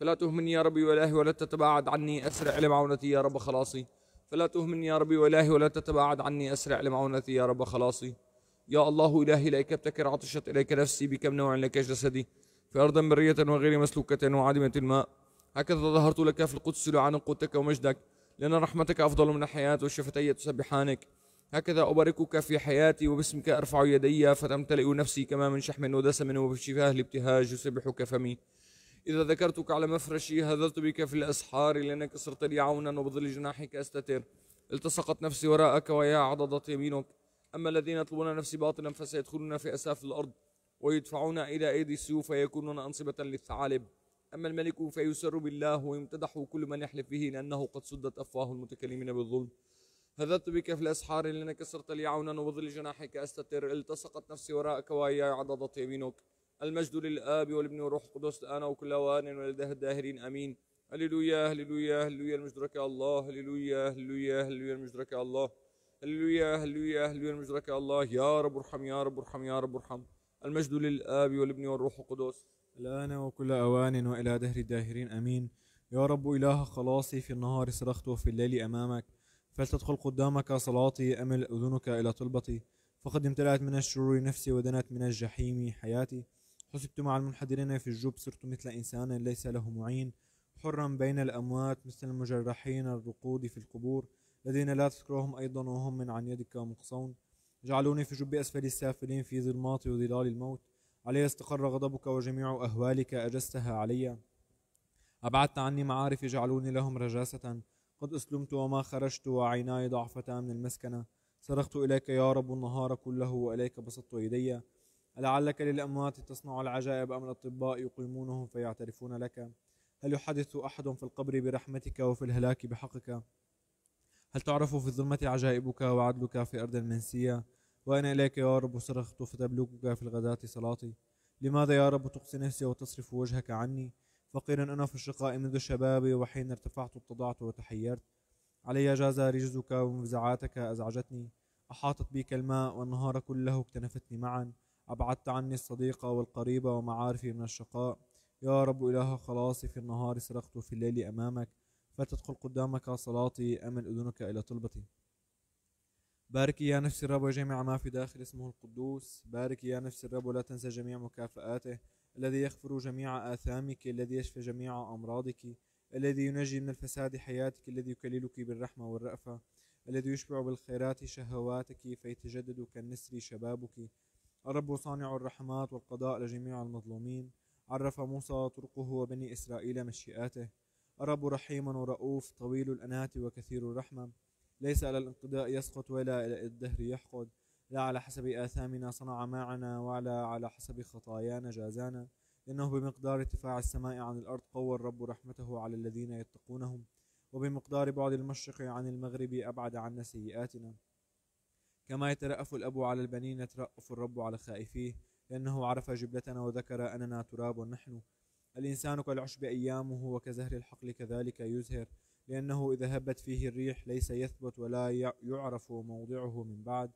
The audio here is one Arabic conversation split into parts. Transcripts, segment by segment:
فلا تهمني يا ربي وإلهي ولا تتباعد عني أسرع لمعونتي يا رب خلاصي. فلا تهمني يا ربي وإلهي ولا تتباعد عني أسرع لمعونتي يا رب خلاصي. يا الله إلهي إليك ابتكر عطشت إليك نفسي بكم نوع لك جسدي. في أرض برية وغير مسلوكة وعدمة الماء. هكذا ظهرت لك في القدس لعن قوتك ومجدك. لأن رحمتك أفضل من الحياة والشفتي تسبحانك. هكذا أباركك في حياتي وباسمك أرفع يدي فتمتلئ نفسي كما من شحم ودسم وبشفاه الابتهاج يسبحك فمي. إذا ذكرتك على مفرشي هذلت بك في الأسحار لأنك صرت لي عونا وبظل جناحك أستتر. التصقت نفسي وراءك ويا عضضت يمينك. أما الذين يطلبون نفسي باطلا فسيدخلون في أساف الأرض ويدفعون إلى أيدي السيوف فيكونون أنصبة للثعالب. أما الملك فيسر بالله ويمتدح كل من يحلف به لأنه قد سدت أفواه المتكلمين بالظلم. هذت بك في الأسحار لأنك كسرت لي عونا وبظل جناحك أستتر. التصقت نفسي وراءك ويا عضضت يمينك. المجد للآب والابن والروح القدس الآن وكل أوان ولله الداهرين آمين. هللويا هللويا هللويا المجد لك يا الله هللويا هللويا هللويا المجد لك يا الله هللويا هللويا هللويا المجد لك يا الله. يا رب ارحم يا رب ارحم يا رب ارحم. المجد للآب والابن والروح القدس. الآن وكل أوان وإلى دهر الداهرين أمين. يا رب إله خلاصي في النهار صرخت وفي الليل أمامك فلتدخل قدامك صلاتي أمل أذنك إلى طلبتي. فقد امتلأت من الشرور نفسي ودنت من الجحيم حياتي. حسبت مع المنحدرين في الجب صرت مثل إنسان ليس له معين حرا بين الأموات مثل المجرحين الرقود في القبور الذين لا تذكرهم أيضا وهم من عن يدك مقصون. جعلوني في جب أسفل السافلين في ظلمات وظلال الموت. علي استقر غضبك وجميع أهوالك أجستها علي. أبعدت عني معارف جعلوني لهم رجاسة. قد أسلمت وما خرجت وعيناي ضعفتا من المسكنة. صرخت إليك يا رب النهار كله وإليك بسطت يدي. لعلك للأموات تصنع العجائب أم الأطباء يقيمونهم فيعترفون لك؟ هل يحدث أحد في القبر برحمتك وفي الهلاك بحقك؟ هل تعرف في الظلمة عجائبك وعدلك في أرض المنسية؟ وأنا إليك يا رب صرخت فتبلغك في الغداة صلاتي. لماذا يا رب تقصي نفسي وتصرف وجهك عني؟ فقيرا أنا في الشقاء منذ شبابي وحين ارتفعت اتضعت وتحيرت. علي جاز رجزك ومفزعاتك أزعجتني. أحاطت بي كالماء والنهار كله اكتنفتني معا. أبعدت عني الصديق والقريب ومعارفي من الشقاء. يا رب إله خلاصي في النهار صرخت في الليل أمامك فتدخل قدامك صلاتي أمل أذنك إلى طلبتي. بارك يا نفس الرب وجميع ما في داخل اسمه القدوس. بارك يا نفس الرب ولا تنسى جميع مكافآته. الذي يغفر جميع آثامك الذي يشفي جميع أمراضك الذي ينجي من الفساد حياتك الذي يكللك بالرحمة والرأفة الذي يشبع بالخيرات شهواتك فيتجدد كالنسر شبابك. الرب صانع الرحمات والقضاء لجميع المظلومين. عرف موسى طرقه وبني إسرائيل مشيئاته. الرب رحيم ورؤوف طويل الأنات وكثير الرحمة. ليس على الانقضاء يسقط ولا إلى الدهر يحقد. لا على حسب آثامنا صنع معنا ولا على حسب خطايانا جازانا. لأنه بمقدار ارتفاع السماء عن الأرض قوى الرب رحمته على الذين يتقونهم. وبمقدار بعد المشرق عن المغرب أبعد عنا سيئاتنا. كما يترأف الأب على البنين يترأف الرب على خائفيه لأنه عرف جبلتنا وذكر أننا تراب نحن الإنسان كالعشب أيامه وكزهر الحقل كذلك يزهر لأنه إذا هبت فيه الريح ليس يثبت ولا يعرف موضعه من بعد.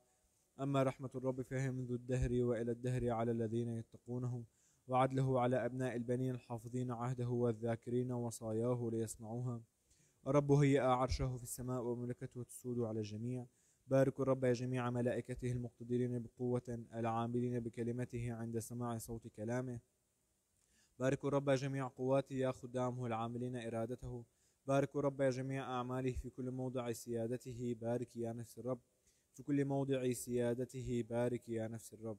أما رحمة الرب فهي منذ الدهر وإلى الدهر على الذين يتقونه وعدله على أبناء البنين الحافظين عهده والذاكرين وصاياه ليصنعوها. الرب هيأ عرشه في السماء وملكته تسود على الجميع. باركوا الرب جميع ملائكته المقتدرين بقوة العاملين بكلمته عند سماع صوت كلامه. باركوا الرب جميع قواته يا خدامه العاملين إرادته. باركوا يا جميع أعماله في كل موضع سيادته. بارك يا نفس الرب. في كل موضع سيادته بارك يا نفس الرب.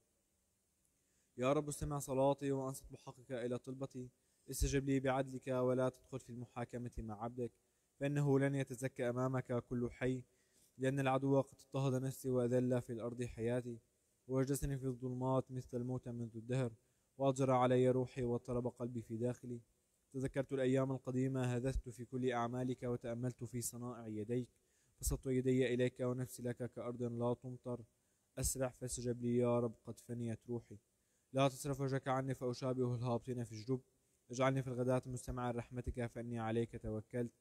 يا رب استمع صلاتي وأنصت بحقك إلى طلبتي. استجب لي بعدلك ولا تدخل في المحاكمة مع عبدك فإنه لن يتزكى أمامك كل حي. لأن العدو قد اضطهد نفسي وأذل في الأرض حياتي ووجسني في الظلمات مثل الموت منذ الدهر وأجرى علي روحي واضطرب قلبي في داخلي. تذكرت الأيام القديمة هذثت في كل أعمالك وتأملت في صنائع يديك. بسطت يدي إليك ونفسي لك كأرض لا تمطر. أسرع فاستجب لي يا رب قد فنيت روحي. لا تصرف وجهك عني فأشابه الهابطين في الجب. اجعلني في الغداة مستمعا رحمتك فإني عليك توكلت.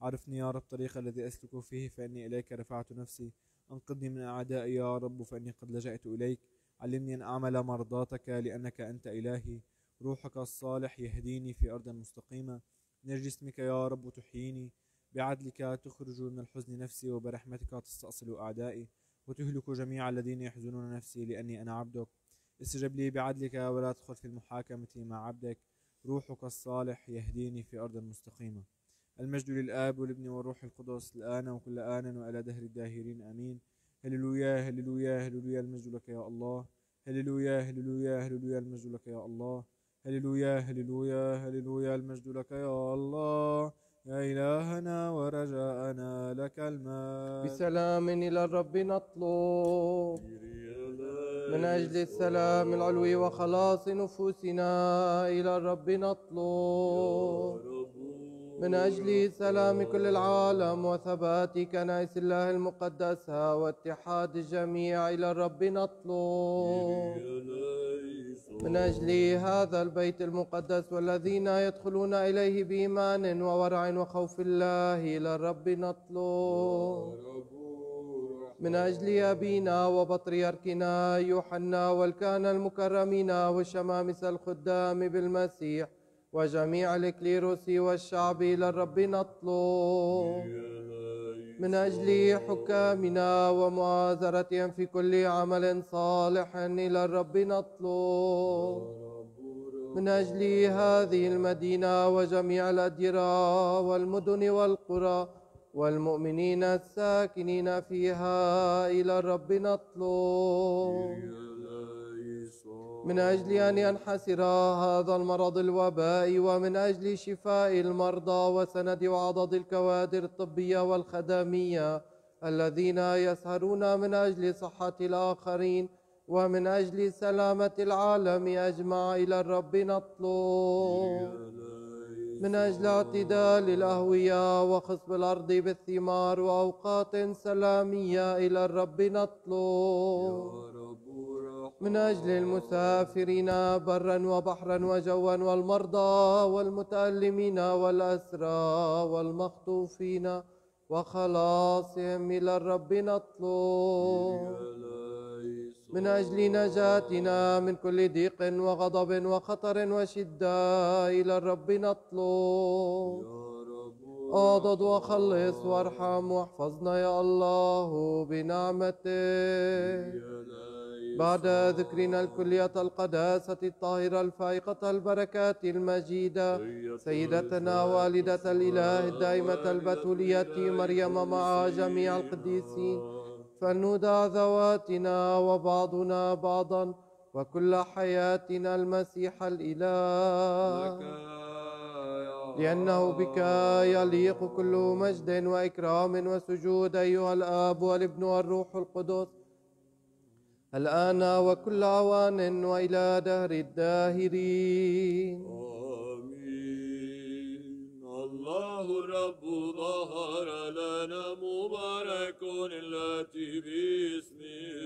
عرفني يا رب الطريق الذي أسلك فيه فإني إليك رفعت نفسي. أنقذني من أعدائي يا رب فإني قد لجأت إليك. علمني أن أعمل مرضاتك لأنك أنت إلهي. روحك الصالح يهديني في أرض مستقيمة. من أجل اسمك يا رب تحييني. بعدلك تخرج من الحزن نفسي وبرحمتك تستأصل أعدائي. وتهلك جميع الذين يحزنون نفسي لأني أنا عبدك. استجب لي بعدلك ولا تدخل في المحاكمة مع عبدك. روحك الصالح يهديني في أرض مستقيمة. المجد للآب والابن والروح القدس الآن وكل آن وإلى دهر الداهرين آمين. هللويا هللويا هللويا المجد لك يا الله. هللويا هللويا هللويا المجد لك يا الله. هللويا هللويا هللويا المجد لك يا الله. يا إلهنا ورجاءنا لك المجد. بسلام إلى الرب نطلب. من أجل السلام العلوي وخلاص نفوسنا إلى الرب نطلب. من أجل سلام كل العالم وثبات كنائس الله المقدسة واتحاد الجميع إلى الرب نطلب. من أجل هذا البيت المقدس والذين يدخلون إليه بإيمان وورع وخوف الله إلى الرب نطلب. من أجل أبينا وبطريركنا يوحنا والكهنة المكرمين والشمامسة الخدام بالمسيح وجميع الإكليروس والشعب إلى الرب نطلب. من أجل حكامنا ومؤازرتهم في كل عمل صالح إلى الرب نطلب. من أجل هذه المدينة وجميع الأديرة والمدن والقرى والمؤمنين الساكنين فيها إلى الرب نطلب. من أجل أن ينحسر هذا المرض الوباء ومن أجل شفاء المرضى وسند وعضد الكوادر الطبية والخدمية الذين يسهرون من أجل صحة الآخرين ومن أجل سلامة العالم أجمع إلى الرب نطلب. من أجل اعتدال الأهوية وخصب الأرض بالثمار وأوقات سلامية إلى الرب نطلب. من أجل المسافرين برا وبحرا وجوا والمرضى والمتألمين والأسرى والمخطوفين وخلاصهم إلى الرب نطلب. من أجل نجاتنا من كل ضيق وغضب وخطر وشدة إلى الرب نطلب. أعضد وخلص وارحم واحفظنا يا الله بنعمتك بعد ذكرنا الكلية القداسة الطاهرة الفائقة البركات المجيدة سيدتنا والدة الإله الدائمة البتولية مريم مع جميع القديسين فلنودع ذواتنا وبعضنا بعضا وكل حياتنا المسيح الإله. لأنه بك يليق كل مجد وإكرام وسجود أيها الآب والابن والروح القدس. الآن وكل أوان وإلى دهر الداهرين. آمين. الله الرب ظهر لنا مبارك التي باسم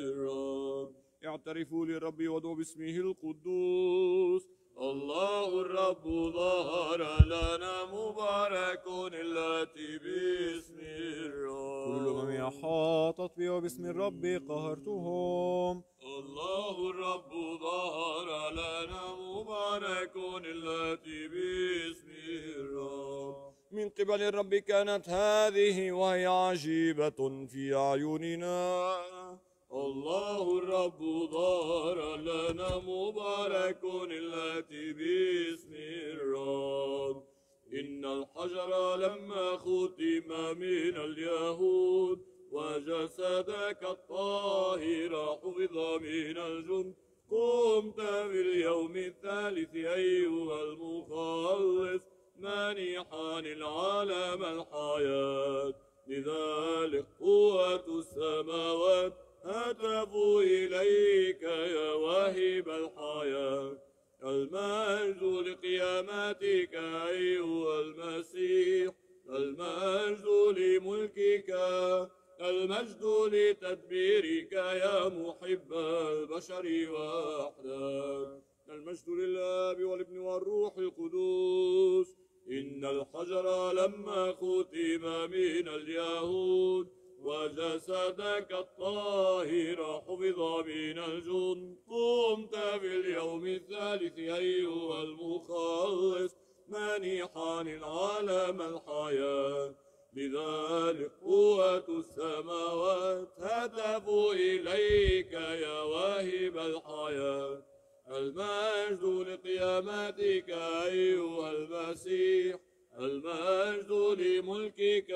الرب. اعترفوا للرب وادعوا باسمه القدوس. الله الرب ظهر لنا مبارك التي باسم الرب. كل الأمم أحاطت بي وباسم الرب قهرتهم. الله الرب ظهر لنا مبارك التي باسم الرب. من قبل الرب كانت هذه وهي عجيبة في أعيننا. الله الرب ظهر لنا مبارك التي باسم الرب. إن الحجر لما ختم من اليهود وجسدك الطاهر حفظ من الجند قمت في اليوم الثالث أيها المخلص مانحا العالم الحياة. لذلك قوة السماوات هتفوا إليك يا واهب الحياة. المجد لقيامتك أيها المسيح. المجد لملكك. المجد لتدبيرك يا محب البشر وحدك المجد للآب والابن والروح القدوس. إن الحجر لما ختم من اليهود وجسدك الطاهر حفظ من الجند قمت في اليوم الثالث أيها المخلص مانحا العالم الحياة. لذلك قوة السماوات هتفوا إليك يا واهب الحياة. المجد لقيامتك أيها المسيح. المجد لملكك.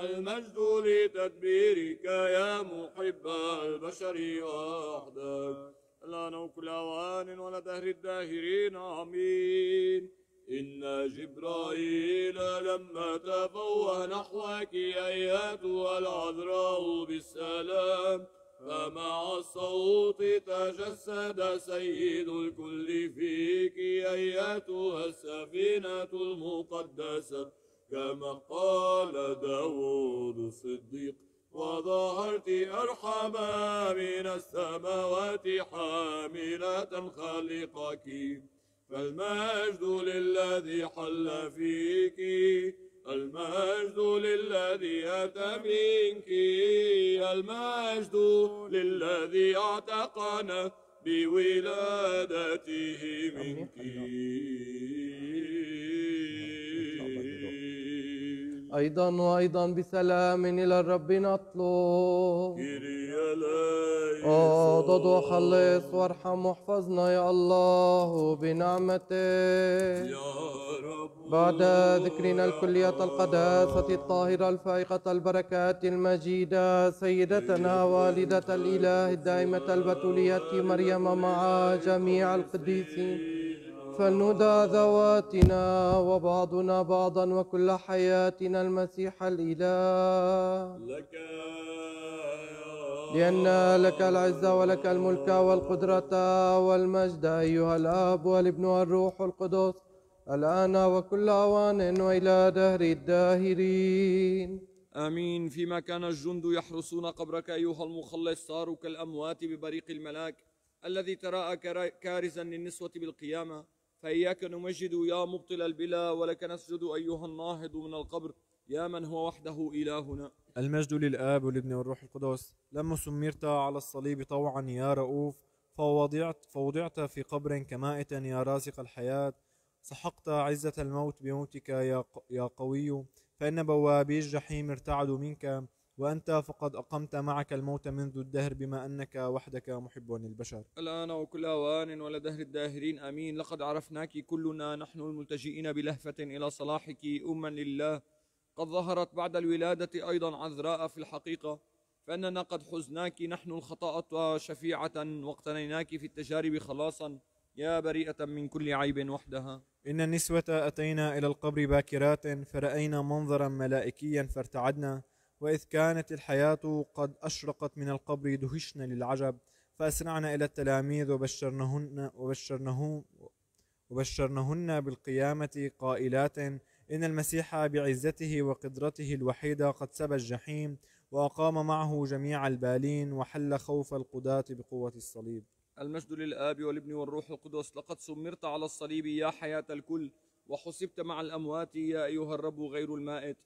المجد لتدبيرك يا محب البشر وحدك. الآن وكل أوان ولدهر الداهرين آمين. إن جبرائيل لما تفوه نحوك أياتها العذراء بالسلام. فمع الصوت تجسد سيد الكل فيك أياتها السفينة المقدسة. كما قال داود الصديق وظهرت أرحما من السماوات حاملة خلقك فالمجد للذي حل فيك المجد للذي أتى منك المجد للذي اعتقنا بولادته منك. أيضا وأيضا بسلام إلى الرب نطلب. ليس اضد وخلص وارحم واحفظنا يا الله بنعمتك يا رب بعد ذكرنا الكلية القداسة الطاهرة الفائقة البركات المجيدة سيدتنا والدة الإله الدائمة البتولية مريم مع جميع القديسين. فلندى ذواتنا وبعضنا بعضا وكل حياتنا المسيح الإله. لك يا لأن لك العزة ولك الملك والقدرة والمجد أيها الآب والابن والروح القدس الآن وكل أوان وإلى دهر الداهرين. آمين. فيما كان الجند يحرسون قبرك أيها المخلص صاروا كالأموات ببريق الملاك الذي تراءى كارزا للنسوة بالقيامة. فإياك نمجد يا مبطل البلا ولك نسجد أيها الناهض من القبر. يا من هو وحده إلهنا. المجد للآب والابن والروح القدس. لما سمرت على الصليب طوعا يا رؤوف فوضعت, فوضعت في قبر كمائت يا رازق الحياة. سحقت عزة الموت بموتك يا, يا قوي. فإن بوابي الجحيم ارتعدوا منك. وأنت فقد أقمت معك الموت منذ الدهر بما أنك وحدك محب للبشر الآن وكل أوان ولدهر الداهرين آمين. لقد عرفناك كلنا نحن الملتجئين بلهفة إلى صلاحك. أما لله. قد ظهرت بعد الولادة أيضا عذراء في الحقيقة فإننا قد حزناك. نحن الخطاءة شفيعة واقتنيناك في التجارب خلاصا. يا بريئة من كل عيب وحدها. إن النسوة أتينا إلى القبر باكرات فرأينا منظرا ملائكيا فارتعدنا. وإذ كانت الحياة قد أشرقت من القبر دهشنا للعجب فأسرعنا إلى التلاميذ وبشرنهن وبشرنه وبشرنهن بالقيامة قائلات إن المسيح بعزته وقدرته الوحيدة قد سبى الجحيم وأقام معه جميع البالين وحل خوف القضاة بقوة الصليب. المجد للآب والابن والروح القدس لقد سمرت على الصليب يا حياة الكل وحسبت مع الأموات يا أيها الرب غير المائت.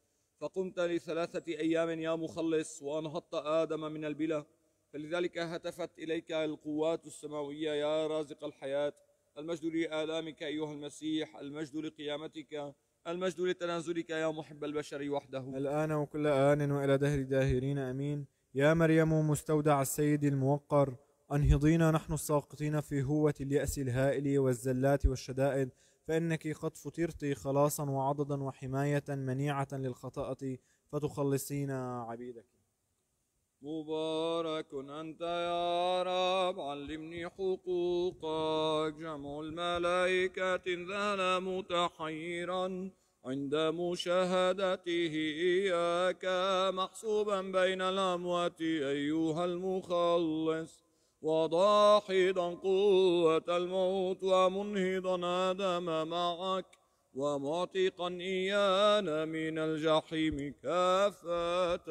فقمت لثلاثة أيام يا مخلص وأنهضت آدم من البلا. فلذلك هتفت إليك القوات السماوية يا رازق الحياة. المجد لآلامك أيها المسيح المجد لقيامتك المجد لتنازلك يا محب البشر وحده. الآن وكل آن وإلى دهر داهرين أمين. يا مريم مستودع السيد الموقر أنهضينا نحن الساقطين في هوة اليأس الهائل والزلات والشدائد. فإنك قد فطرت خلاصا وعضدا وحماية منيعة للخطأة فتخلصينا عبيدك. مبارك أنت يا رب علمني حقوقك جمع الملائكة ذهل متحيرا عند مشاهدته إياك محسوبا بين الأموات أيها المخلص. وضاحدا قوة الموت ومنهضا آدم معك ومعتقا إيانا من الجحيم كافة.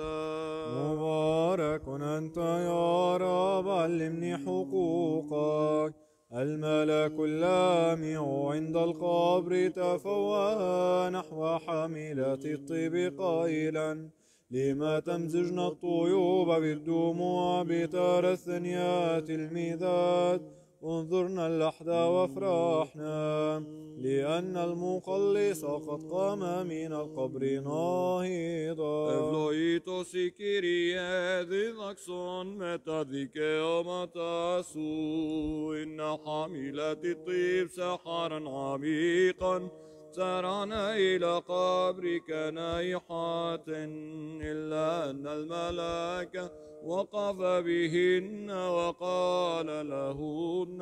مبارك أنت يا رب علمني حقوقك. الملك اللامع عند القبر تفوه نحو حاملة الطيب قائلا لما تمزجن الطيوب بالدموع بتار الثنيات الميزات انظرنا اللحد وافرحنا لأن المخلص قد قام من القبر ناهضا Ευλογήτως η Κύριε δίδαξον μετά δικαιώματα σου إن حاملة الطيب سحرا عميقا سرعنا إلى قبرك نائحات إلا أن الملاك وقف بهن وقال لهن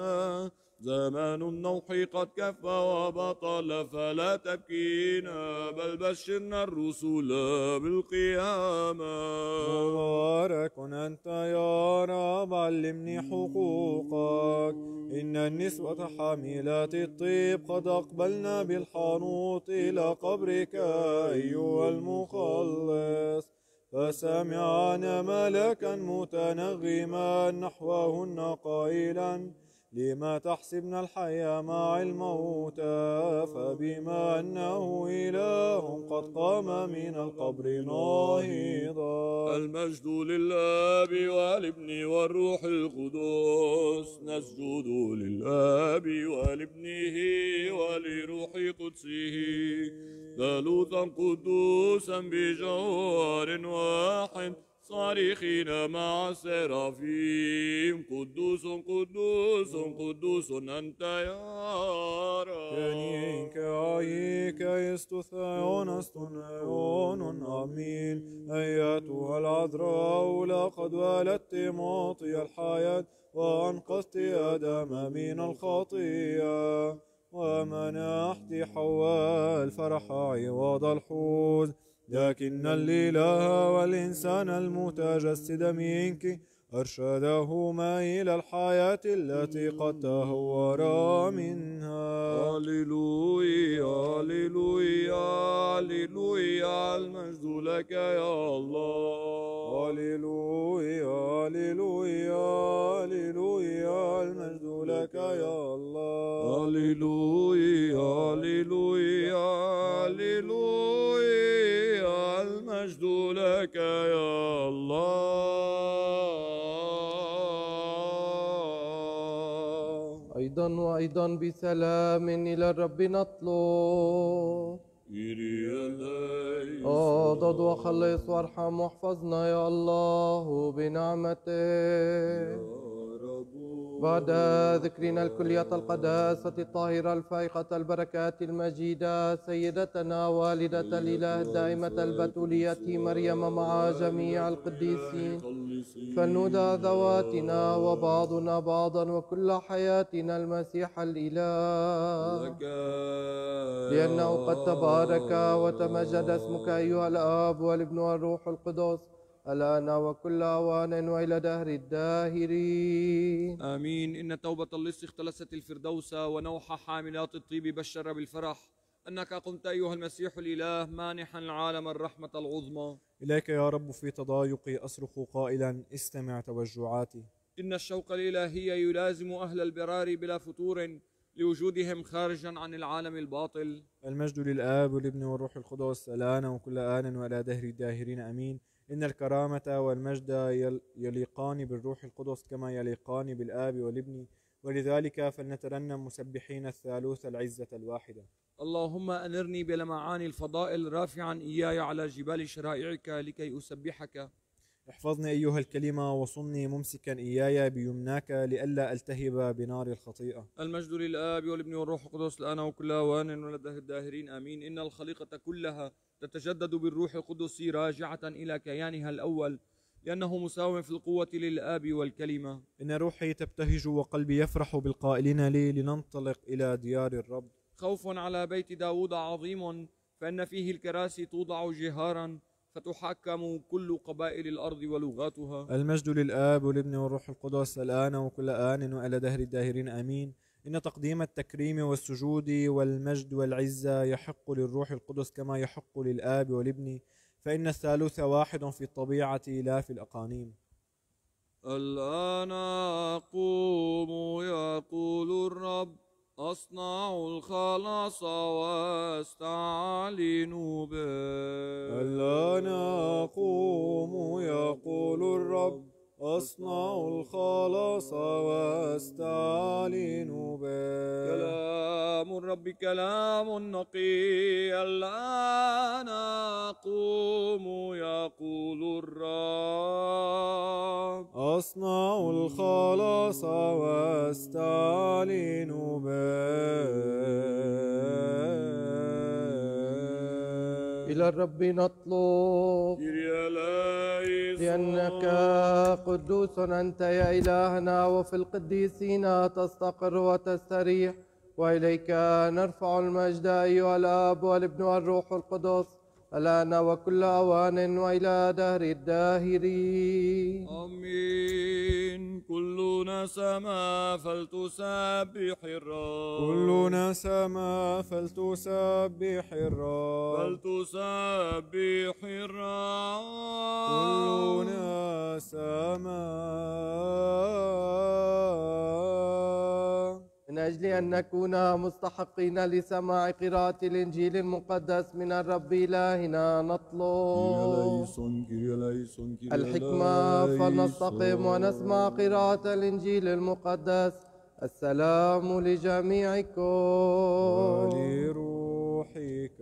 زمان النوح قد كفى وبطل فلا تبكينا بل بشرنا الرسل بالقيامة. مبارك أنت يا رب علمني حقوقك. إن النسوة حاملات الطيب قد أقبلنا بالحانوط إلى قبرك أيها المخلص. فسمعنا ملكا متنغما نحوهن قائلا. لما تحسبن الحياة مع الموتى فبما أنه إله قد قام من القبر ناهضا. المجد للآب والابن والروح القدس نسجد للآب والابنه ولروح قدسه. ثالوثا قدوسا بجوهر واحد. صارخين مع السرافيم قدوس قدوس قدوس أنت يا رب. كنيك عيك يستثيون استنيون آمين. أيتها العذراء لقد ولدت معطي الحياة وأنقذت آدم من الخطية ومنحت حواء الفرح عوض الحوز لكن الإله والإنسان المتجسد منك أرشدهما إلى الحياة التي قد تهورا منها. هللويا هللويا هللويا المجد لك يا الله. هللويا هللويا هللويا المجد لك يا الله. هللويا هللويا هللويا. المجد لك يا الله. أيضا وأيضا بسلام إلى الرب نطلب. اضد وخلص وارحم واحفظنا يا الله بنعمتك بعد ذكرنا الكلية القداسة الطاهرة الفائقة البركات المجيدة سيدتنا والدة الإله الدائمة البتولية مريم مع جميع القديسين. فلندى ذواتنا وبعضنا بعضا وكل حياتنا المسيح الإله. لأنه قد تبارك وتمجد اسمك أيها الآب والابن والروح القدس. الآن وكل أوان وإلى دهر الداهرين. آمين. إن توبة اللص اختلست الفردوس ونوح حاملات الطيب بشر بالفرح. أنك قمت أيها المسيح الإله مانحا العالم الرحمة العظمى. إليك يا رب في تضايقي أصرخ قائلا استمع توجعاتي. إن الشوق الإلهي يلازم أهل البرار بلا فتور لوجودهم خارجا عن العالم الباطل. المجد للآب والابن والروح القدس. الآن وكل آن وإلى دهر الداهرين. أمين. إن الكرامة والمجد يل- يليقان بالروح القدس كما يليقان بالآب والابن. ولذلك فلنترنم مسبحين الثالوث العزة الواحدة. اللهم أنرني بلمعان الفضائل رافعا إياي على جبال شرائعك لكي أسبحك. احفظني أيها الكلمة وصني ممسكا إياي بيمناك لئلا ألتهب بنار الخطيئة. المجد للآب والابن والروح القدس الآن وكل أوان ولده الداهرين. آمين. إن الخليقة كلها تتجدد بالروح القدس راجعة إلى كيانها الأول لأنه مساو في القوة للآب والكلمة. إن روحي تبتهج وقلبي يفرح بالقائلين لي لننطلق إلى ديار الرب. خوف على بيت داود عظيم فإن فيه الكراسي توضع جهارا فتحكم كل قبائل الأرض ولغاتها. المجد للآب والابن والروح القدس الآن وكل آن وإلى دهر الداهرين آمين. إن تقديم التكريم والسجود والمجد والعزة يحق للروح القدس كما يحق للآب والابن فإن الثالوث واحد في الطبيعة لا في الأقانيم. الآن أقوم يقول الرب أصنع الخلاص واستعلن به. الآن أقوم يقول الرب أصنع الخلاص واستعلن به. كلام الرب كلام نقي. الآن أقوم يقول الرب. أصنع الخلاص واستعلن به. إلى الرب نطلب. لأنك قدوس أنت يا إلهنا وفي القديسين تستقر وتستريح. وإليك نرفع المجد أيها الآب والابن والروح القدس. الآن وكل أوان وإلى دهر الداهرين آمين. كلنا سما فلتسبح الرب. كلنا سما فلتسبح الرب. فلتسبح الرب. كلنا سما. من أجل أن نكون مستحقين لسماع قراءة الإنجيل المقدس من الرب إلهنا نطلب الحكمة فلنستقم ونسمع قراءة الإنجيل المقدس. السلام لجميعكم. ولروحك.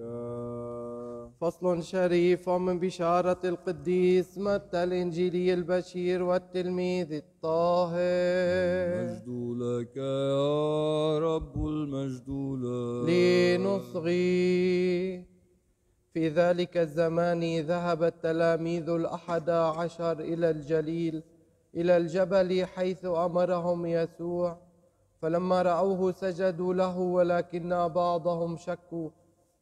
فصل شريف من بشارة القديس متى الإنجيلي البشير والتلميذ الطاهر. المجد لك يا رب المجد لك لنصغي. في ذلك الزمان ذهب التلاميذ الأحد عشر إلى الجليل إلى الجبل حيث أمرهم يسوع فلما رأوه سجدوا له ولكن بعضهم شكوا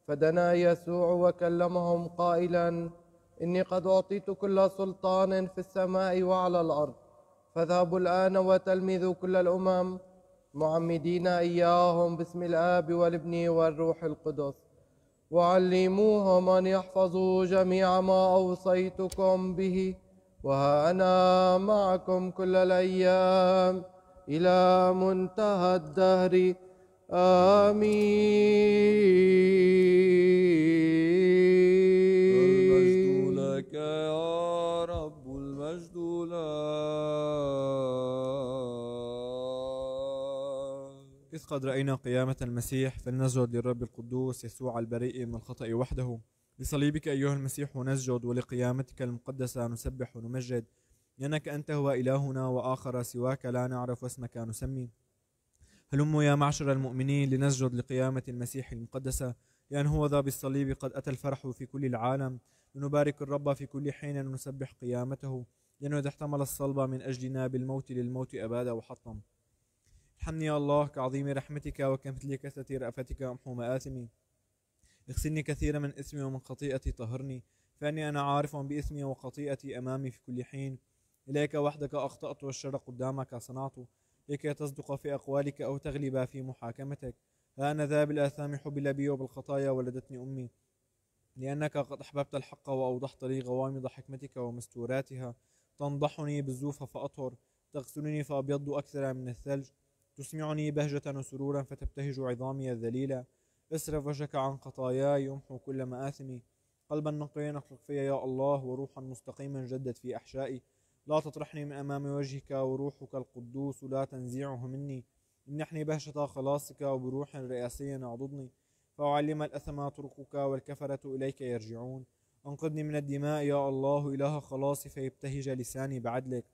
فدنا يسوع وكلمهم قائلا إني قد أعطيت كل سلطان في السماء وعلى الأرض فاذهبوا الآن وتلمذوا كل الأمم معمدين إياهم باسم الآب والابن والروح القدس. وعلموهم أن يحفظوا جميع ما أوصيتكم به وها أنا معكم كل الأيام إلى منتهى الدهر المجد آمين لك يا رب المجد لك إذ قد رأينا قيامة المسيح فلنسجد للرب القدوس يسوع البريء من الخطأ وحده. لصليبك أيها المسيح نسجد ولقيامتك المقدسة نسبح ونمجد. لأنك أنت هو إلهنا وآخر سواك لا نعرف واسمك نسمي. هلموا يا معشر المؤمنين لنسجد لقيامة المسيح المقدسة لأن هو ذا بالصليب قد أتى الفرح في كل العالم. لنبارك الرب في كل حين ونسبح قيامته. لأنه إذا احتمل الصلب من أجلنا بالموت للموت أباد وحطم ارحمني يا الله كعظيم رحمتك وكمثل كثرة رأفتك أمحو مآثمي اغسلني كثيرا من اسمي ومن خطيئتي طهرني. فإني أنا عارف باسمي وخطيئتي أمامي في كل حين. إليك وحدك أخطأت والشر قدامك صنعت. لكي تصدق في أقوالك أو تغلب في محاكمتك. ها أنا ذا بالاثام حبل بي وبالخطايا ولدتني أمي. لأنك قد أحببت الحق وأوضحت لي غوامض حكمتك ومستوراتها. تنضحني بالزوف فأطهر. تغسلني فأبيض أكثر من الثلج. تسمعني بهجة وسرورا فتبتهج عظامي الذليلة اصرف وجهك عن خطاياي يمحو كل مآثمي. قلبا نقيا اخلق فيا يا الله وروحا مستقيما جدد في أحشائي. لا تطرحني من أمام وجهك وروحك القدوس لا تنزعه مني. امنحني بهجة خلاصك وبروح رئاسي أعضدني. فأعلم الأثم طرقك والكفرة إليك يرجعون. أنقذني من الدماء يا الله. إله خلاصي فيبتهج لساني بعدلك.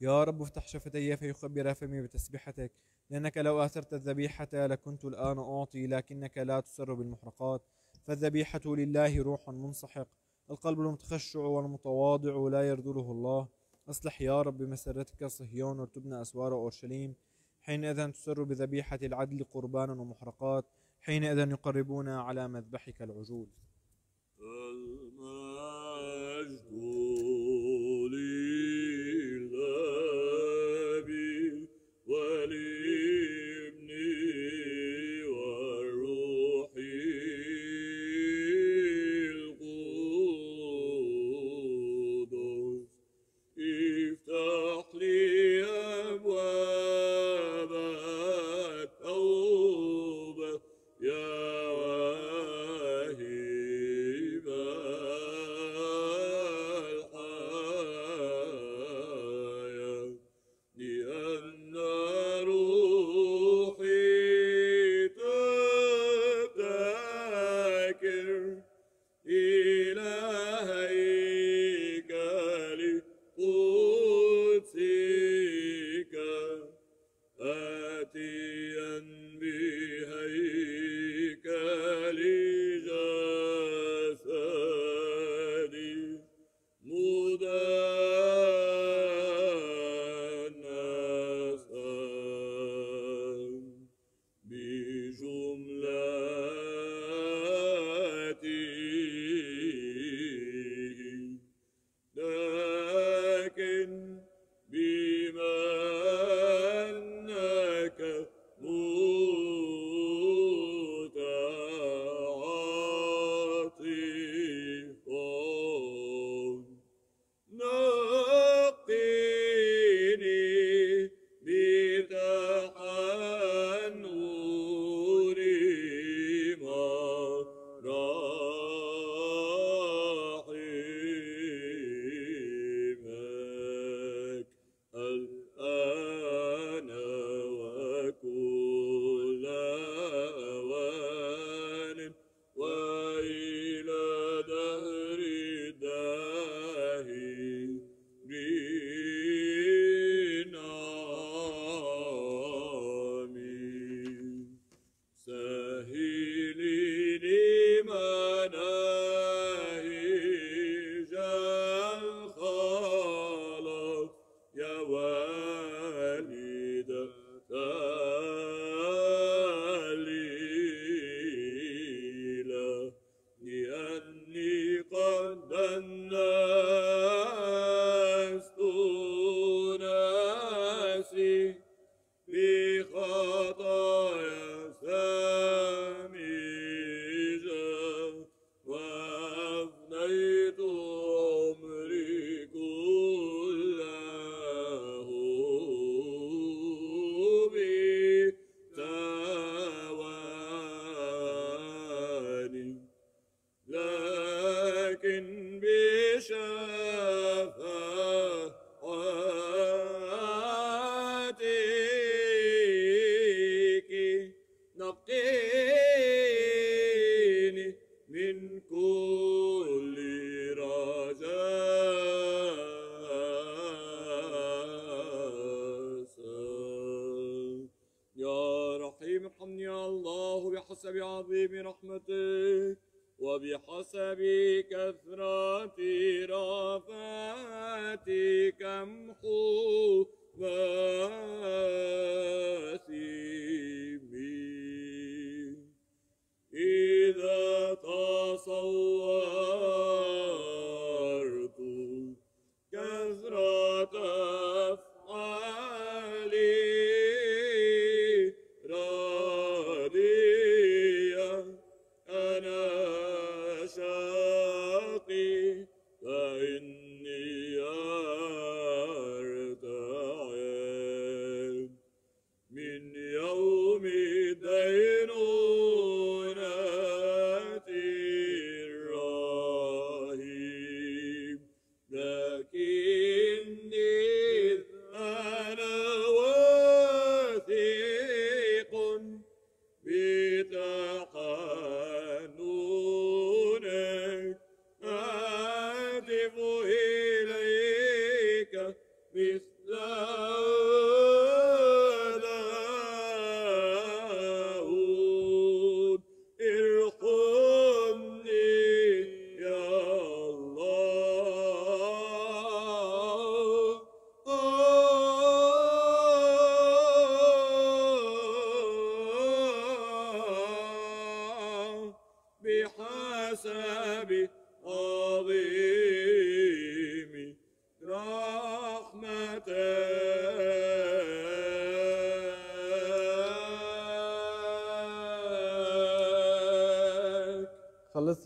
يا رب افتح شفتي فيخبر فمي بتسبيحتك. لأنك لو آثرت الذبيحة لكنت الآن أعطي لكنك لا تسر بالمحرقات. فالذبيحة لله روح منسحق. القلب المتخشع والمتواضع لا يرذله الله. أصلح يا رب مسرتك صهيون وارتبنا أسوار أورشليم. حينئذ تسر بذبيحة العدل قربانا ومحرقات. حينئذ يقربون على مذبحك العجول.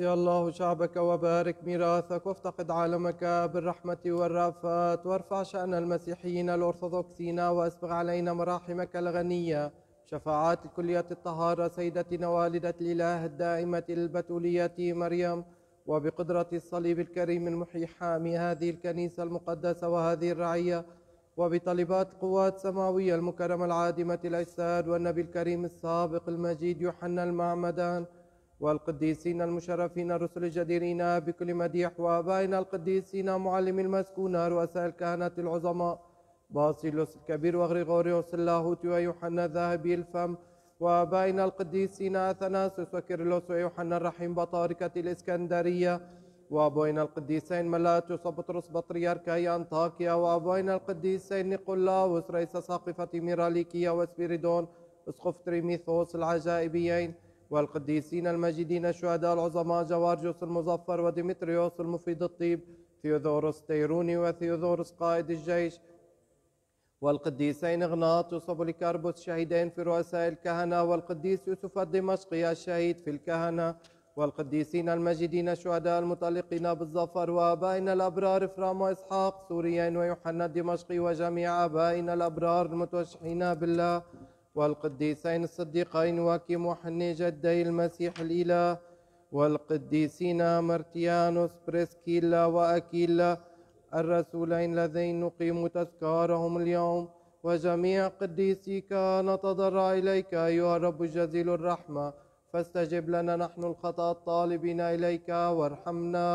يا الله شعبك وبارك ميراثك وافتقد عالمك بالرحمة والرأفات وارفع شأن المسيحيين الأرثوذكسيين وأسبغ علينا مراحمك الغنية شفاعات الكلية الطهارة سيدتنا والدة الإله الدائمة البتولية مريم وبقدرة الصليب الكريم المحيي حامي هذه الكنيسة المقدسة وهذه الرعية وبطلبات قوات سماوية المكرمة العادمة الأجساد والنبي الكريم السابق المجيد يوحنا المعمدان والقديسين المشرفين الرسل الجديرين بكل مديح وآبائنا القديسين معلم المسكونة رؤساء الكهنة العظماء باسيلوس الكبير وغريغوريوس اللاهوت ويوحنا الذهبي الفم وآبائنا القديسين أثناسوس وكيرلس ويوحنا الرحيم بطاركة الإسكندرية وأبوينا القديسين ملاتوس وبطرس بطريركي أنطاكيا وأبوينا القديسين نيقولاوس رئيس ساقفة ميراليكيا وسبيريدون اسقف تريميثوس العجائبيين والقديسين المجيدين الشهداء العظماء جاورجيوس المظفر وديمتريوس المفيض الطيب ثيودوروس تيروني وثيودوروس قائد الجيش. والقديسين إغناطوس وبوليكاربوس الشهيدين في رؤساء الكهنة والقديس يوسف الدمشقي الشهيد في الكهنة. والقديسين المجيدين الشهداء المتألقين بالظفر وآبائنا الأبرار إفرام وإسحاق السوريين ويوحنا الدمشقي وجميع آبائنا الأبرار المتوشحين بالله. والقديسين الصديقين يواكيم وحنة جدي المسيح الإله والقديسين مرتيانوس بريسكيلا وأكيلا الرسولين اللذين نقيم تذكارهم اليوم وجميع قديسيك نتضرع إليك أيها الرب جزيل الرحمة. فاستجب لنا نحن الخطأة الطالبين إليك وارحمنا.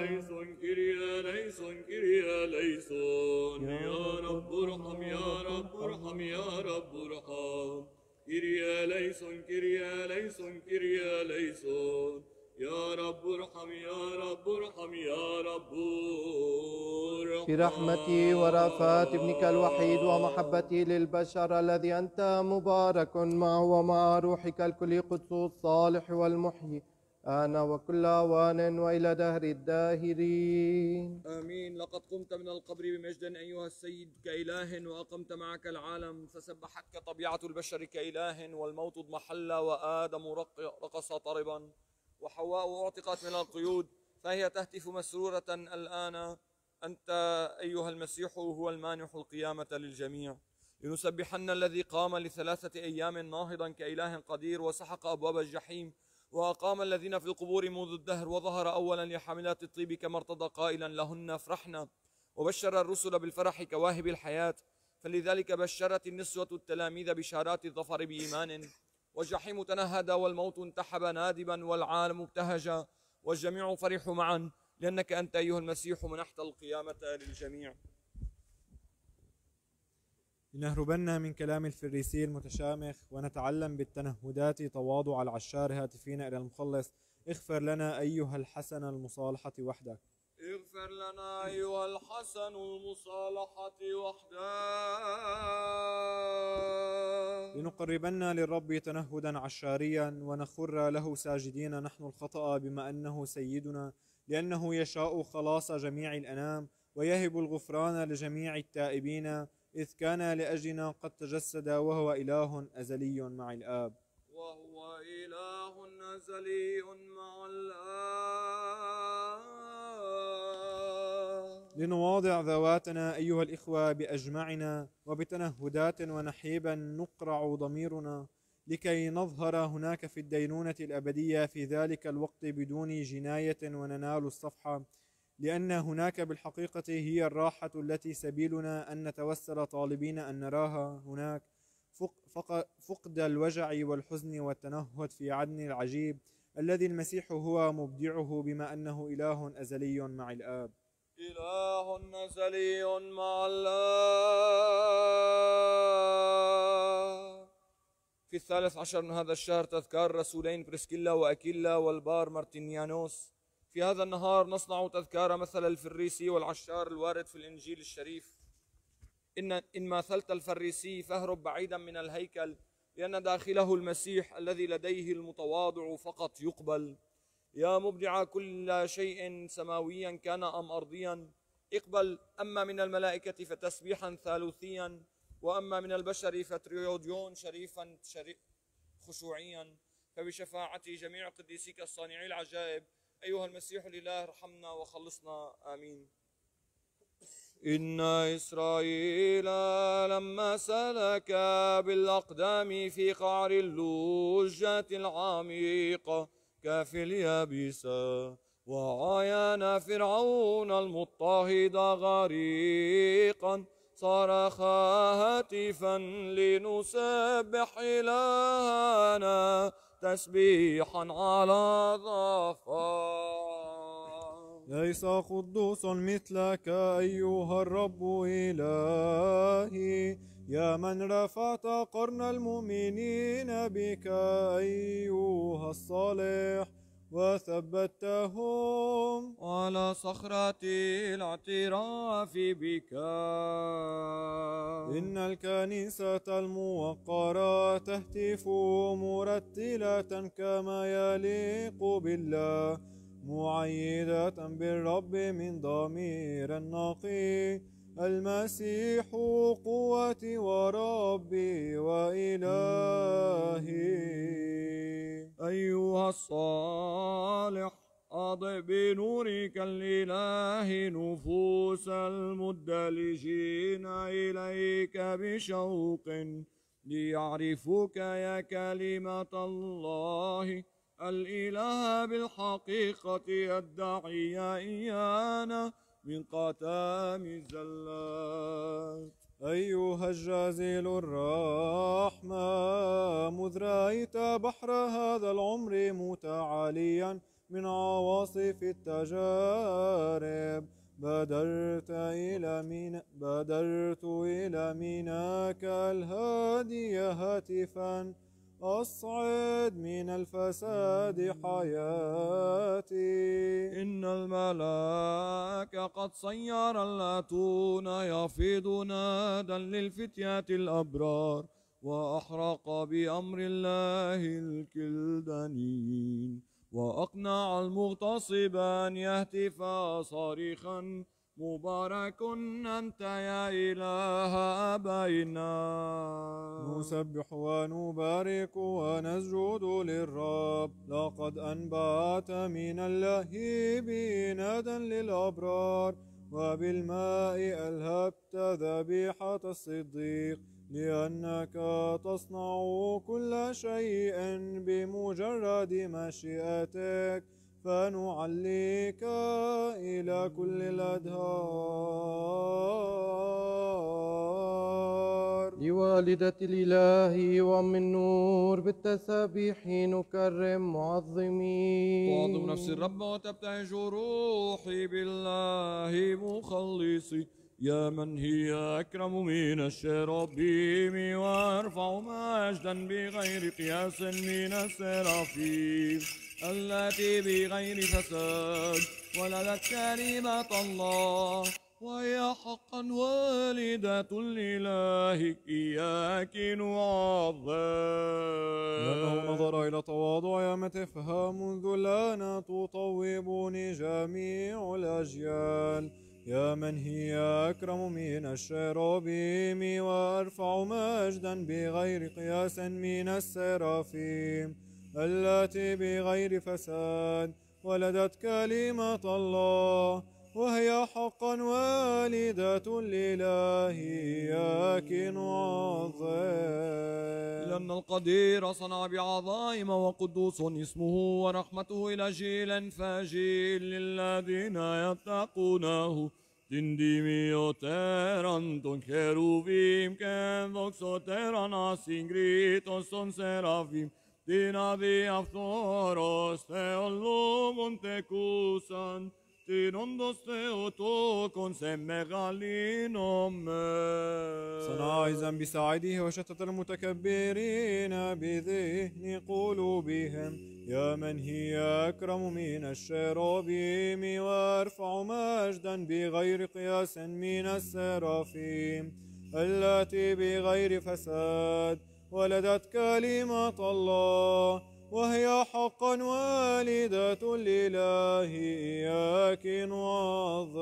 ἐλέησον Κύριε ἐλέησον Κύριε ἐλέησον يا رب ارحم يا رب ارحم يا رب ارحم. Κύριε ἐλέησον Κύριε ἐλέησον Κύριε ἐλέησον يا رب ارحم يا رب ارحم يا رب ارحم. برحمة ورأفات ابنك الوحيد ومحبته للبشر الذي أنت مبارك معه ومع روحك الكلي قدسه الصالح والمحيي. الآن وكل أوان وإلى دهر الداهرين. آمين. لقد قمت من القبر بمجد أيها السيد كإله وأقمت معك العالم فسبحتك طبيعة البشر كإله والموت اضمحل وآدم رق- رقص طربا. وحواء أعتقت من القيود فهي تهتف مسرورة الآن. أنت أيها المسيح هو المانح القيامة للجميع. لنسبحن الذي قام لثلاثة أيام ناهضا كإله قدير وسحق أبواب الجحيم وأقام الذين في القبور منذ الدهر وظهر أولا لحاملات الطيب كما ارتضى قائلا لهن افرحنا وبشر الرسل بالفرح كواهب الحياة فلذلك بشرت النسوة التلاميذ بشارات الظفر بإيمان. والجحيم تنهد والموت انتحب نادبا والعالم ابتهج. والجميع فرحوا معا لأنك أنت أيها المسيح منحت القيامة للجميع. لنهربن من كلام الفريسي المتشامخ ونتعلم بالتنهدات تواضع العشار هاتفين إلى المخلص. اغفر لنا أيها الحسن المصالحة وحدك. اغفر لنا أيها الحسن المصالحة وحده. لنقربن للرب تنهدا عشاريا ونخر له ساجدين. نحن الخطأ بما أنه سيدنا لأنه يشاء خلاص جميع الأنام ويهب الغفران لجميع التائبين. إذ كان لأجلنا قد تجسد وهو إله أزلي مع الآب. وهو إله أزلي مع الآب. لنواضع ذواتنا أيها الإخوة بأجمعنا وبتنهدات ونحيبا نقرع ضميرنا لكي نظهر هناك في الدينونة الأبدية في ذلك الوقت بدون جناية وننال الصفحة لأن هناك بالحقيقة هي الراحة التي سبيلنا أن نتوسل طالبين أن نراها هناك. فق- فق- فقد الوجع والحزن والتنهد في عدن العجيب الذي المسيح هو مبدعه بما أنه إله أزلي مع الآب. إله أزلي مع الله. في الثالث عشر من هذا الشهر تذكار رسولين بريسكيلا وأكيلا والبار مارتينيانوس. في هذا النهار نصنع تذكار مثل الفريسي والعشار الوارد في الإنجيل الشريف. إن إن ماثلت الفريسي فاهرب بعيدا من الهيكل لأن داخله المسيح الذي لديه المتواضع فقط يقبل. يا مبدع كل شيء سماويا كان أم أرضيا. اقبل أما من الملائكة فتسبيحا ثالوثيا وأما من البشر فتريوديون شريفا شري خشوعيا. فبشفاعة جميع قديسيك الصانعي العجائب. أيها المسيح الإله ارحمنا وخلصنا. آمين. إن إسرائيل لما سلك بالأقدام في قعر اللجة العميقة كافي اليابسة وعاين فرعون المضطهد غريقا. صرخ هاتفا لنسبح إلهنا تسبيحا على ظفر ليس قدوس مثلك أيها الرب إلهي. يا من رفعت قرن المؤمنين بك أيها الصالح وثبتهم على صخرة الاعتراف بك. إن الكنيسة الموقرة تهتف مرتلة كما يليق بالله معيدة بالرب من ضمير نقي المسيح قوتي وربي وإلهي. أيها الصالح أضئ بنورك الإله نفوس المدلجين إليك بشوق ليعرفوك يا كلمة الله. الإله بالحقيقة يدعي إيانا من قتام الزلات أيها الجزيل الرحمة مذ رأيت بحر هذا العمر متعاليا من عواصف التجارب. بدرت إلى من بدرت إلى مناك الهادي هاتفا. أصعد من الفساد حياتي. إن الملاك قد صير اللاتون يفيض نادا للفتية الأبرار وأحرق بأمر الله الكلدانيين. وأقنع المغتصب أن يهتف صارخا مبارك أنت يا إله أبينا. نسبح ونبارك ونسجد للرب. لقد أنبأت من اللهيب نادا للأبرار وبالماء ألهبت ذبيحة الصديق لأنك تصنع كل شيء بمجرد مشيئتك. فنعليك إلى كل الأدهار. لوالدة الإله وأم النور بالتسابيح نكرم معظمين. تعظم نفس الرب وتبتهج روحي بالله مخلصي. يا من هي أكرم من الشرابيم وأرفع مجدا بغير قياس من السرافيم. التي بغير فساد ولدت كلمة الله وهي حقا والدة الإله إياك نعظم. لأنه نظر إلى تواضع يمته منذ الآن تطوبني جميع الأجيال. يا من هي أكرم من الشرابيم وأرفع مجدا بغير قياس من السرافيم. التي بغير فساد ولدت كلمة الله وهي حقا والدة لله إياك نعظم لأن القدير صنع بعظائم وقدوس اسمه ورحمته إلى جيل فجيل للذين يتقونه. Tindimioteran ton cheruvim, ken doxoteran asingritos ton serafim, Dinavi aftoros theolumon te kusan, Tinondos theotokon se megalinom صنع عزا بساعده وشتت المتكبرين بذهن قلوبهم يا من هي أكرم من الشرابيم وأرفع مجدا بغير قياس من السرافيم التي بغير فساد ولدت كلمة الله وهي حقا والدة الإله إياك نعظم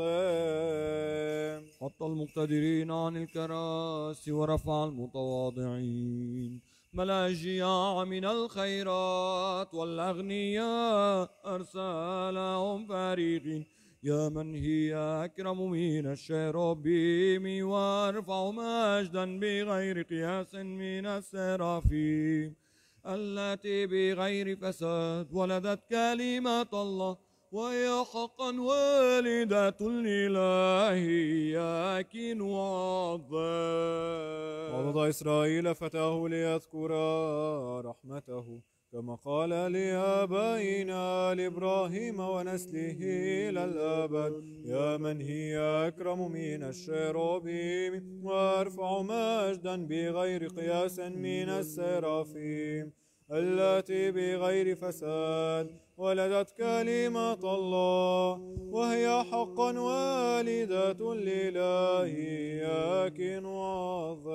حط المقتدرين عن الكراسي ورفع المتواضعين. ملا الجياع من الخيرات والأغنياء أرسلهم فارغين. يا من هي أكرم من الشرابيم وأرفع مجدا بغير قياس من السرافيم التي بغير فساد ولدت كلمة الله وهي حقا والدة الإله إياك نعظم وضد إسرائيل فتاه ليذكر رحمته. كما قال لآبائنا لإبراهيم ونسله إلى الأبد. يا من هي أكرم من الشرابيم وأرفع مجدا بغير قياس من السرافيم. التي بغير فساد ولدت كلمة الله وهي حقا والدة لله إياك نعظم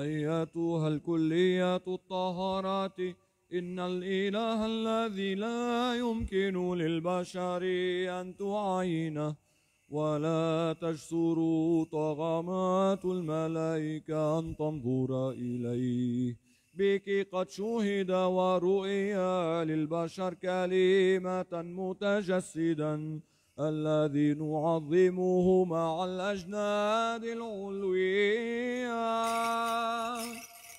أيتها الكليات الطهارات إن الإله الذي لا يمكن للبشر أن تعينه ولا تجسر طغمات الملائكة أن تنظر إليه. بك قد شهد ورؤيا للبشر كلمة متجسدا الذي نعظمه مع الأجناد العلوية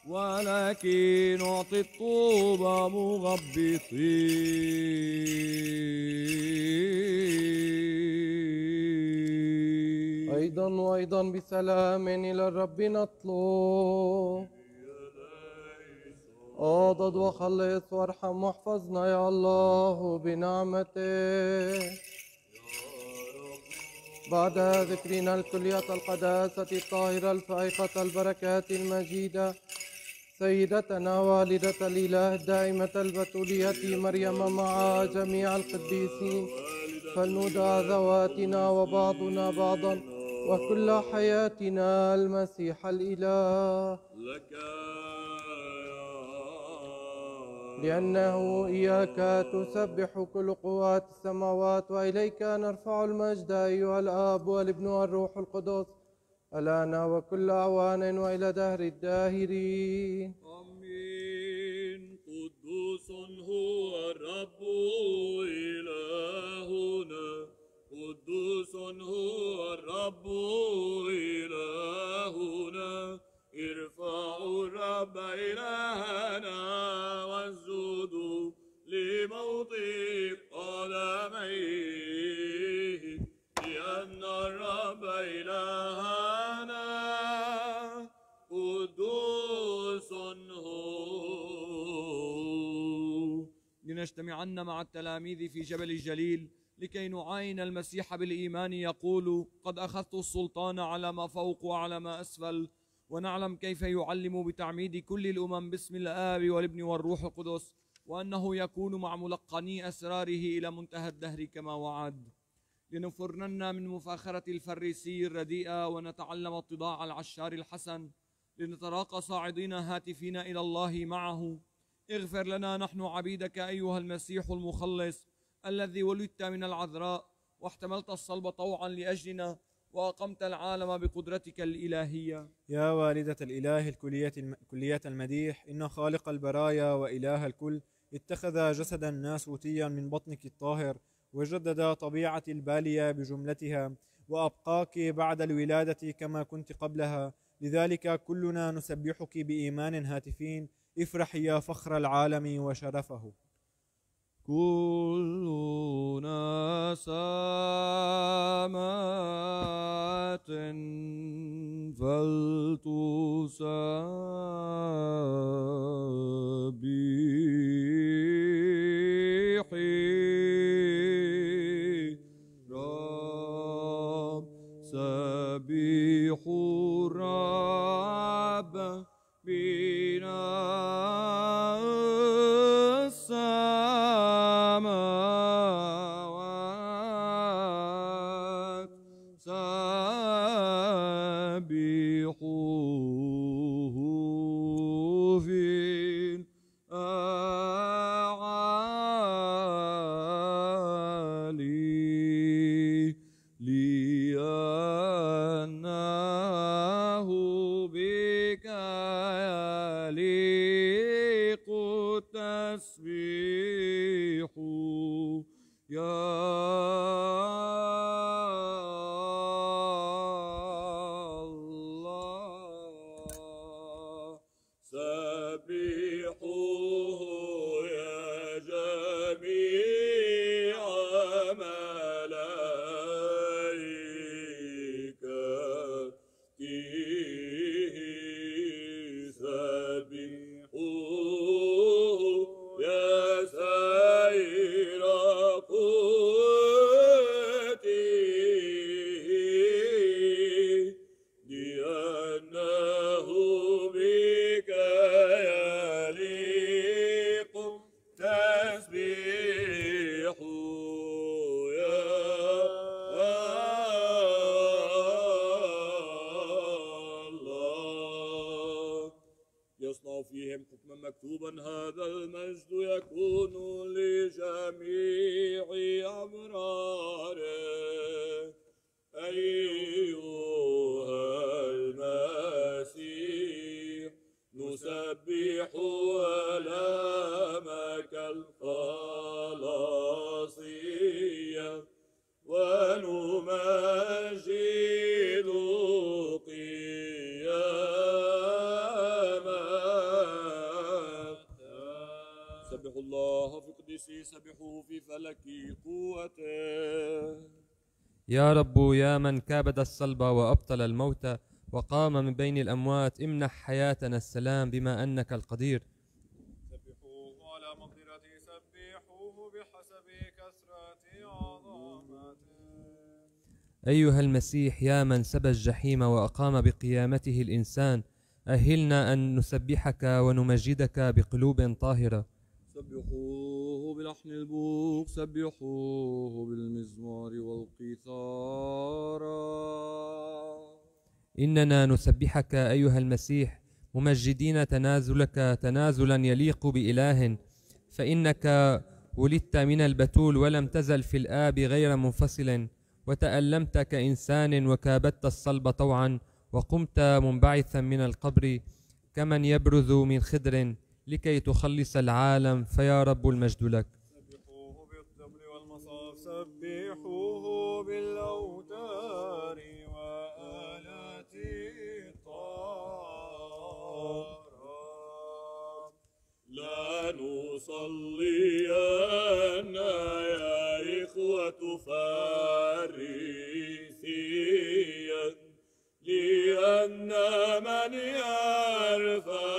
ولكن أعطي الطوبى مغبطين. أيضا وأيضا بسلام إلى الرب نطلب. أعضد وخلص وارحم واحفظنا يا الله بنعمتك بعد ذكرنا الكلية القداسة الطاهرة الفائقة البركات المجيدة سيدتنا والدة الإله الدائمة البتولية مريم مع جميع القديسين فلندع ذواتنا وبعضنا بعضا. وكل حياتنا المسيح الإله. لك لأنه إياك تسبح كل قوات السماوات وإليك نرفع المجد أيها الآب والابن والروح القدس الآن وكل أوان وإلى دهر الداهرين. آمين. قدوس هو الرب إلهنا. قدوس هو الرب إلهنا. ارفعوا الرب إلهنا واسجدوا لموضع قدميه لأن الرب إلهنا قدوس هو. لنجتمعن مع التلاميذ في جبل الجليل لكي نعاين المسيح بالإيمان. يقول قد أخذت السلطان على ما فوق وعلى ما أسفل ونعلم كيف يعلم بتعميد كل الأمم باسم الآب والابن والروح القدس وأنه يكون مع ملقني أسراره إلى منتهى الدهر كما وعد. لنفرنن من مفاخرة الفريسي الرديئة ونتعلم اتضاع العشار الحسن. لنتراقى صاعدين هاتفين إلى الله معه. اغفر لنا نحن عبيدك أيها المسيح المخلص الذي ولدت من العذراء واحتملت الصلب طوعا لأجلنا. وأقمت العالم بقدرتك الإلهية يا والدة الإله الكلية. كلية المديح إن خالق البرايا وإله الكل اتخذ جسدا ناسوتيا من بطنك الطاهر وجدد طبيعة البالية بجملتها وأبقاك بعد الولادة كما كنت قبلها لذلك كلنا نسبحك بإيمان هاتفين افرح يا فخر العالم وشرفه كلنا سمات فلتسبحي رب سبحوا فيهم حكما مكتوبا هذا المجد يكون لجميع أبراره. أيها المسيح نسبح ألامك في فلك قوته يا رب يا من كابد الصلب وأبطل الموت وقام من بين الأموات امنح حياتنا السلام بما أنك القدير. سبحوه على مقدرته سبحوه بحسب كثرة عظمته. أيها المسيح يا من سبى الجحيم وأقام بقيامته الإنسان أهلنا أن نسبحك ونمجدك بقلوب طاهرة. سبحوه بلحن البوق سبحوه بالمزمار والقيثارة إننا نسبحك أيها المسيح ممجدين تنازلك تنازلا يليق بإله فإنك ولدت من البتول ولم تزل في الآب غير منفصل وتألمت كإنسان وكابدت الصلب طوعا وقمت منبعثا من القبر كمن يبرز من خدر. لكي تخلص العالم فيا رب المجد لك. سبحوه بالطبل والمصاف سبحوه بالأوتار وآلات الطرب لا نصلين يا إخوة فارسيا لأن من يرفع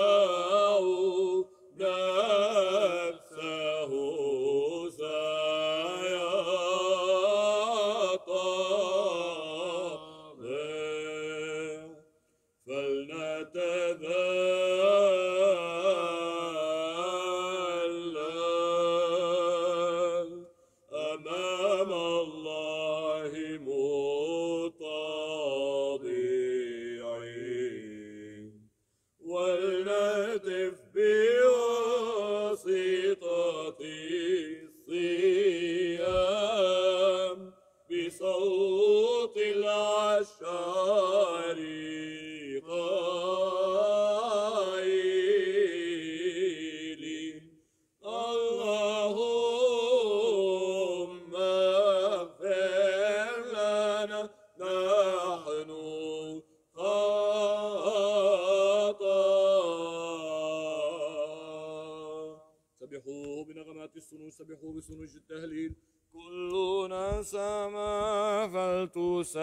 سبحوه بسنوج التهليل. كلنا سما فلتسبح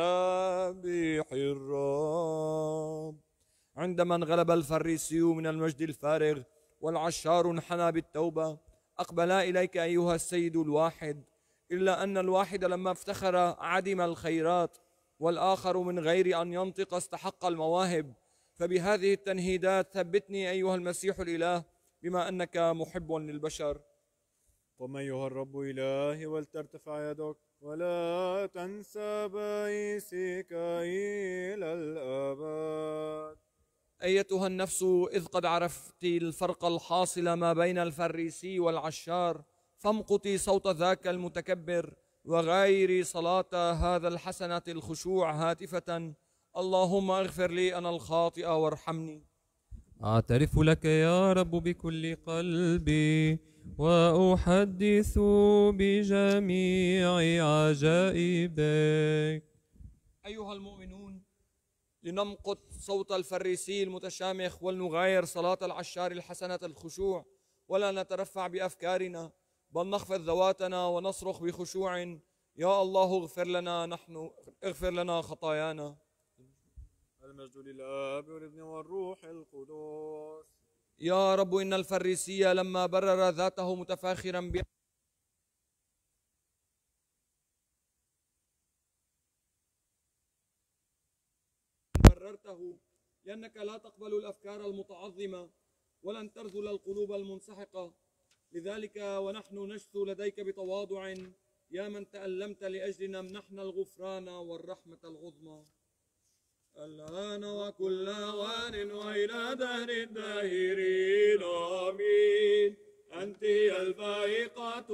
الرب. عندما انغلب الفريسي من المجد الفارغ والعشار انحنى بالتوبة. أقبلا إليك أيها السيد الواحد. إلا أن الواحد لما افتخر عدم الخيرات والآخر من غير أن ينطق استحق المواهب. فبهذه التنهيدات ثبتني أيها المسيح الإله بما أنك محب للبشر. قم أيها الرب إلهي ولترتفع يدك ولا تنسى بائسك إلى الأبد. أيتها النفس إذ قد عرفت الفرق الحاصل ما بين الفريسي والعشار فامقتي صوت ذاك المتكبر وغيري صلاة هذا الحسنة الخشوع هاتفة. اللهم اغفر لي أنا الخاطئ وارحمني. أعترف لك يا رب بكل قلبي وأحدث بجميع عجائبك. أيها المؤمنون لنمقت صوت الفريسي المتشامخ ولنغاير صلاة العشار الحسنة الخشوع ولا نترفع بأفكارنا بل نخفض ذواتنا ونصرخ بخشوع. يا الله اغفر لنا نحن اغفر لنا خطايانا. المجد للآب والابن والروح القدس يا رب إن الفريسي لما برر ذاته متفاخرا ب بررته. لأنك لا تقبل الأفكار المتعظمة ولن ترذل القلوب المنسحقة. لذلك ونحن نشثو لديك بتواضع. يا من تألمت لأجلنا امنحنا الغفران والرحمة العظمى. الآن وكل أوان وإلى دهر الداهرين آمين. أنت الفائقة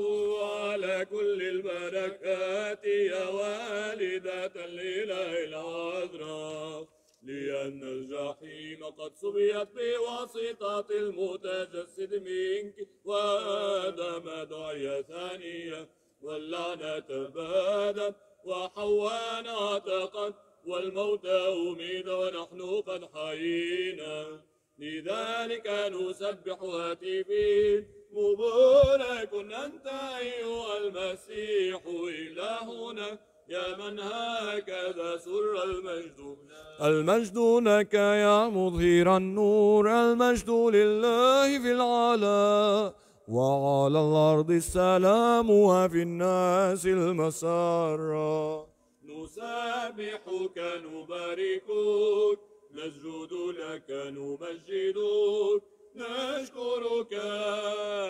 على كل البركات يا والدة الإله العذراء لأن الجحيم قد صبيت بواسطة المتجسد منك وآدم دعي ثانية واللعنة تبادت وحواء اعتقد والموت أميد ونحن قد حيينا. لذلك نسبح هاتفين مبارك أنت أيها المسيح إلهنا. يا من هكذا سر المجد. المجد لك يا مظهر النور. المجد لله في العلا. وعلى الأرض السلام وفي الناس المسار نسبحك نباركك نسجد لك نمجدك نشكرك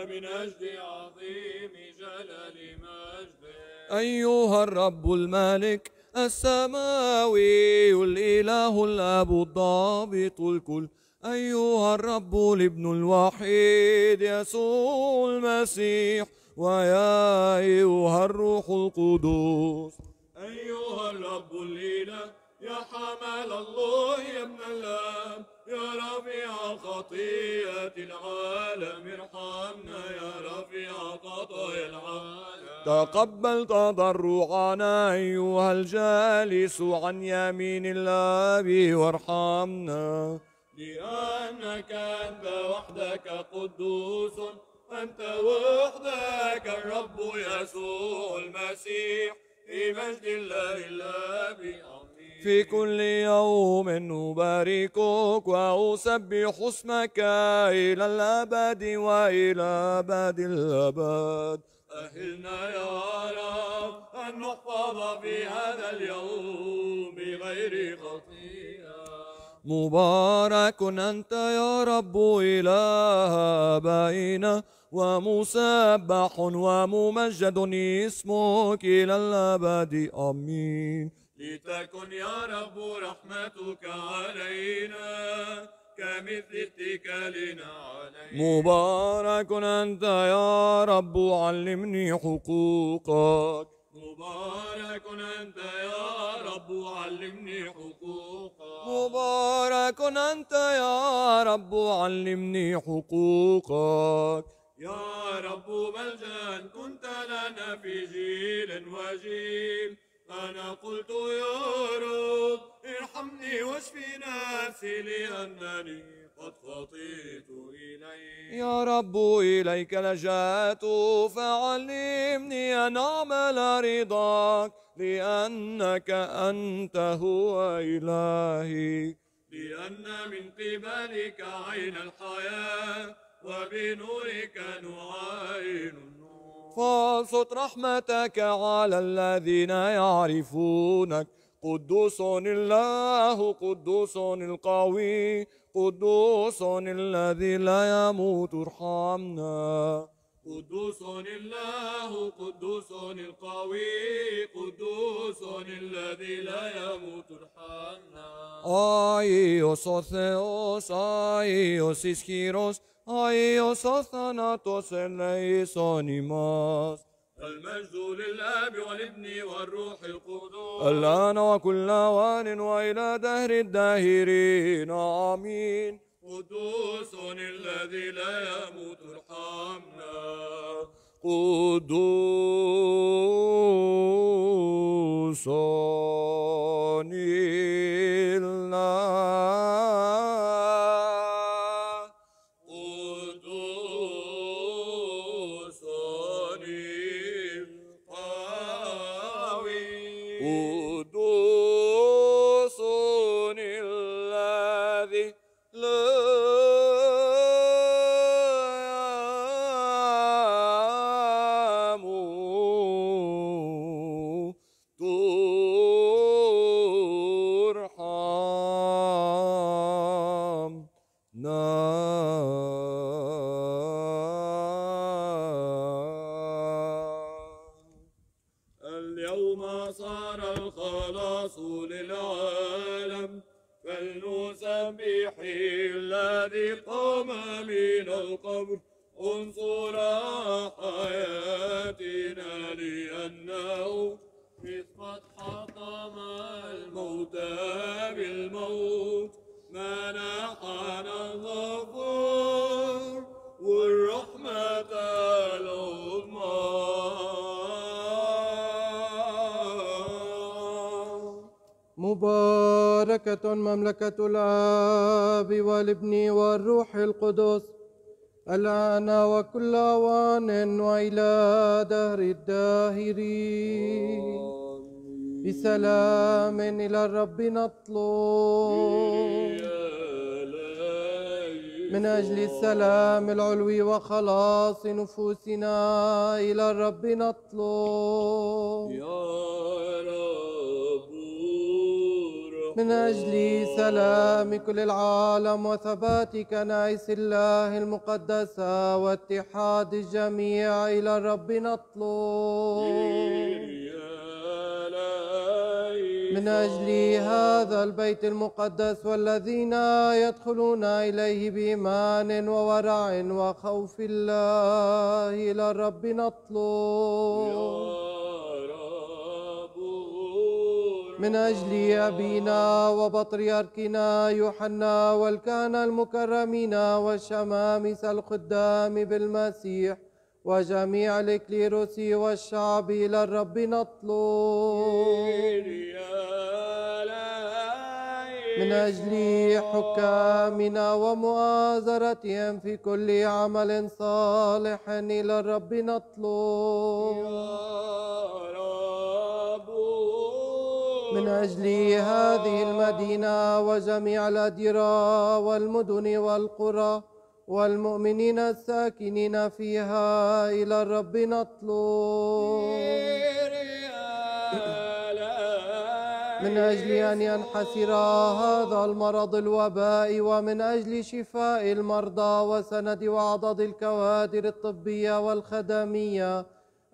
من أجل عظيم جلال مجدك أيها الرب الملك السماوي الإله الأب الضابط الكل. أيها الرب الابن الوحيد يسوع المسيح. ويا أيها الروح القدوس. أيها الرب الإله يا حمل الله يا ابن الآب يا رفيع خطيئة العالم ارحمنا يا رفيع خطايا العالم. تقبل تضرعنا أيها الجالس عن يمين الآب وارحمنا. لأنك أنت وحدك قدوس أنت وحدك الرب يسوع المسيح. في مجد الله آمين في كل يوم نباركك وأسبح اسمك إلى الأبد وإلى أبد الأبد. أهلنا يا رب أن نحفظ في هذا اليوم بغير خطيئة مبارك أنت يا رب إله آبائنا ومسبح وممجد اسمك إلى الأبد آمين. لتكن يا رب رحمتك علينا كمثل اتكالنا عليك مبارك أنت يا رب علمني حقوقك. مبارك أنت يا رب علمني حقوقك. مبارك أنت يا رب علمني حقوقك. يا رب ملجأ كنت لنا في جيل وجيل. أنا قلت يا رب ارحمني واشفي نفسي لأنني قد خطيت إليك. يا رب إليك لجأت فعلمني أن أعمل رضاك لأنك أنت هو إلهي. لأن من قبلك عين الحياة وبنورك نعاين فانصت رحمتك على الذين يعرفونك. قدوس الله قدوس القوي قدوس الذي لا يموت ارحمنا. قدوس الله قدوس القوي قدوس الذي لا يموت ارحمنا. آيوس أوثيوس آيوس إسكيروس أيوس الثناتوس الليس ماس المجد للآب والابن والروح القدوس. الآن وكل اوان وإلى دهر الداهرين. آمين. قدوس الذي لا يموت ارحمنا قدوس الله مباركة مملكة الآب والابن والروح القدس. الآن وكل أوان وإلى دهر الداهرين. بسلام إلى الرب نطلب. من أجل السلام العلوي وخلاص نفوسنا إلى الرب نطلب. يا رب. من أجل سلام كل العالم وثبات كنائس الله المقدسة واتحاد الجميع إلى الرب نطلب. من أجل هذا البيت المقدس والذين يدخلون إليه بإيمان وورع وخوف الله إلى الرب نطلب. من أجل أبينا وبطريركنا يوحنا والكهنة المكرمين والشمامسة الخدام بالمسيح وجميع الإكليروس والشعب إلى الرب نطلب. من أجل حكامنا ومؤازرتهم في كل عمل صالح إلى الرب نطلب. من أجل هذه المدينة وجميع الأديرة والمدن والقرى والمؤمنين الساكنين فيها إلى الرب نطلب. من أجل أن ينحسر هذا المرض الوباء ومن أجل شفاء المرضى وسند وعضد الكوادر الطبية والخدمية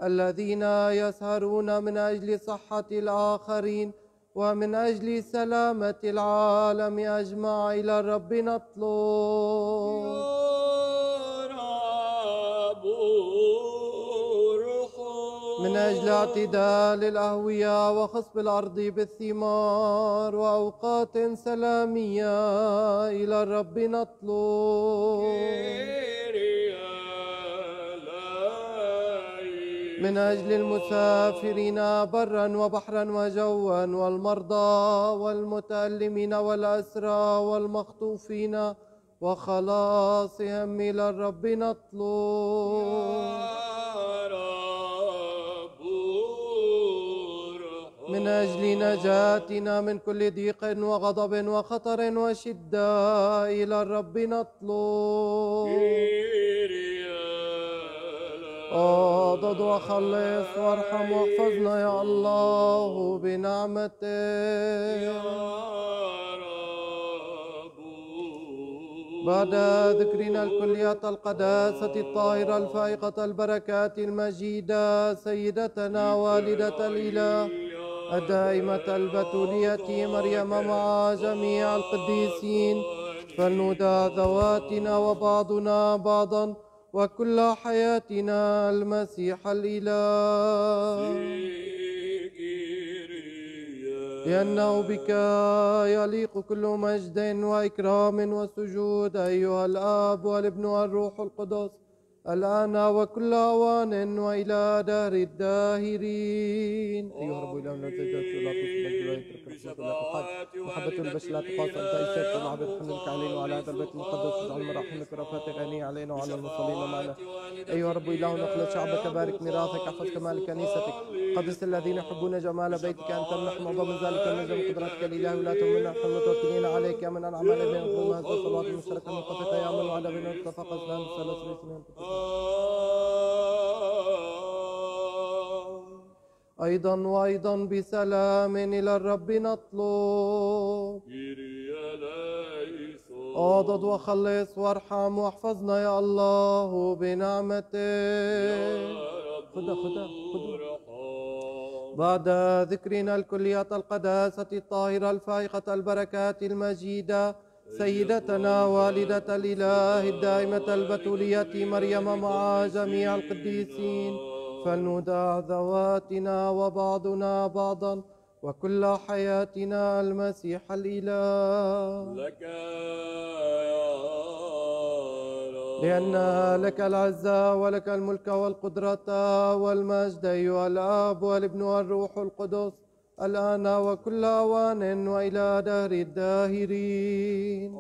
الذين يسهرون من أجل صحة الآخرين ومن أجل سلامة العالم أجمع إلى الرب نطلب. من أجل اعتدال الأهوية وخصب الأرض بالثمار وأوقات سلامية إلى الرب نطلب. من أجل المسافرين برا وبحرا وجوا والمرضى والمتألمين والأسرى والمخطوفين وخلاصهم إلى الرب نطلب. من أجل نجاتنا من كل ضيق وغضب وخطر وشدة إلى الرب نطلب. اعضد وخلص وارحم واحفظنا يا الله بنعمتك بعد ذكرنا الكلية القداسة الطاهرة الفائقة البركات المجيدة سيدتنا والدة الإله الدائمة البتولية مريم مع جميع القديسين فلندى ذواتنا وبعضنا بعضا وكل حياتنا المسيح الإله. لأنه بك يليق كل مجد وإكرام وسجود أيها الآب والابن والروح القدس الآن وكل أوان وإلى دار الداهرين. أيها رب الزيجات لا تصبح محبة البشر لا تقاس أنت إيسات المعبد حملك علينا وعلى هذا البيت المقدس اجعل مراحمك رفات غنية علينا وعلى المصلين معنا. أيها رب إلهنا اخلص شعبك بارك ميراثك احفظ كمال كنيستك قدس الذين يحبون جمال بيتك أن تمنح معظم ذلك النجم قدرتك الإله ولا تهمنا نحن متوكلين عليك يا من أنعم علينا. بين هذا الصلوات المشتركة من قصة يا من وعلى بين اتفق أسلام الثلاث الاثنين أيضا وأيضا بسلام إلى الرب نطلب. أعضد وخلص وارحم واحفظنا يا الله بنعمتك خذها خذها خذها. بعد ذكرنا الكلية القداسة الطاهرة الفائقة البركات المجيدة سيدتنا والدة الإله الدائمة البتولية مريم مع جميع القديسين. فلندع ذواتنا وبعضنا بعضا وكل حياتنا المسيح الإله. لك يا رب. لأن لك العزة ولك الملك والقدرة والمجد أيها الآب والابن والروح القدس الآن وكل أوان وإلى دهر الداهرين.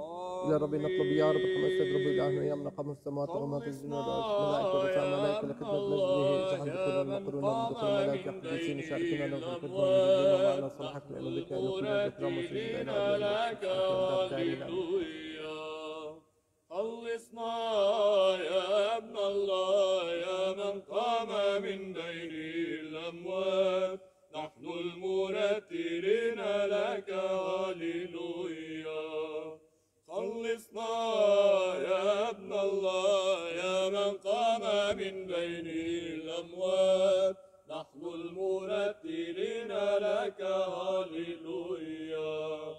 إلى رب نطلب يا رب كما استجرب إلهنا يمنع قام السماوات وما في الدنيا والأرض ملائكة وسام ملائكة لك مجده جعل دخول المقرون ودخول الملائكة قديسين يشاركون له في الخدمة معنا صالحك لأن بك أن كل ذكرى مسجد إلى هللويا خلصنا يا ابن الله يا من قام من بين الأموات نحن المرتلين لك هللويا خلصنا يا ابن الله يا من قام من بين الأموات نحن المرتلين لك هللويا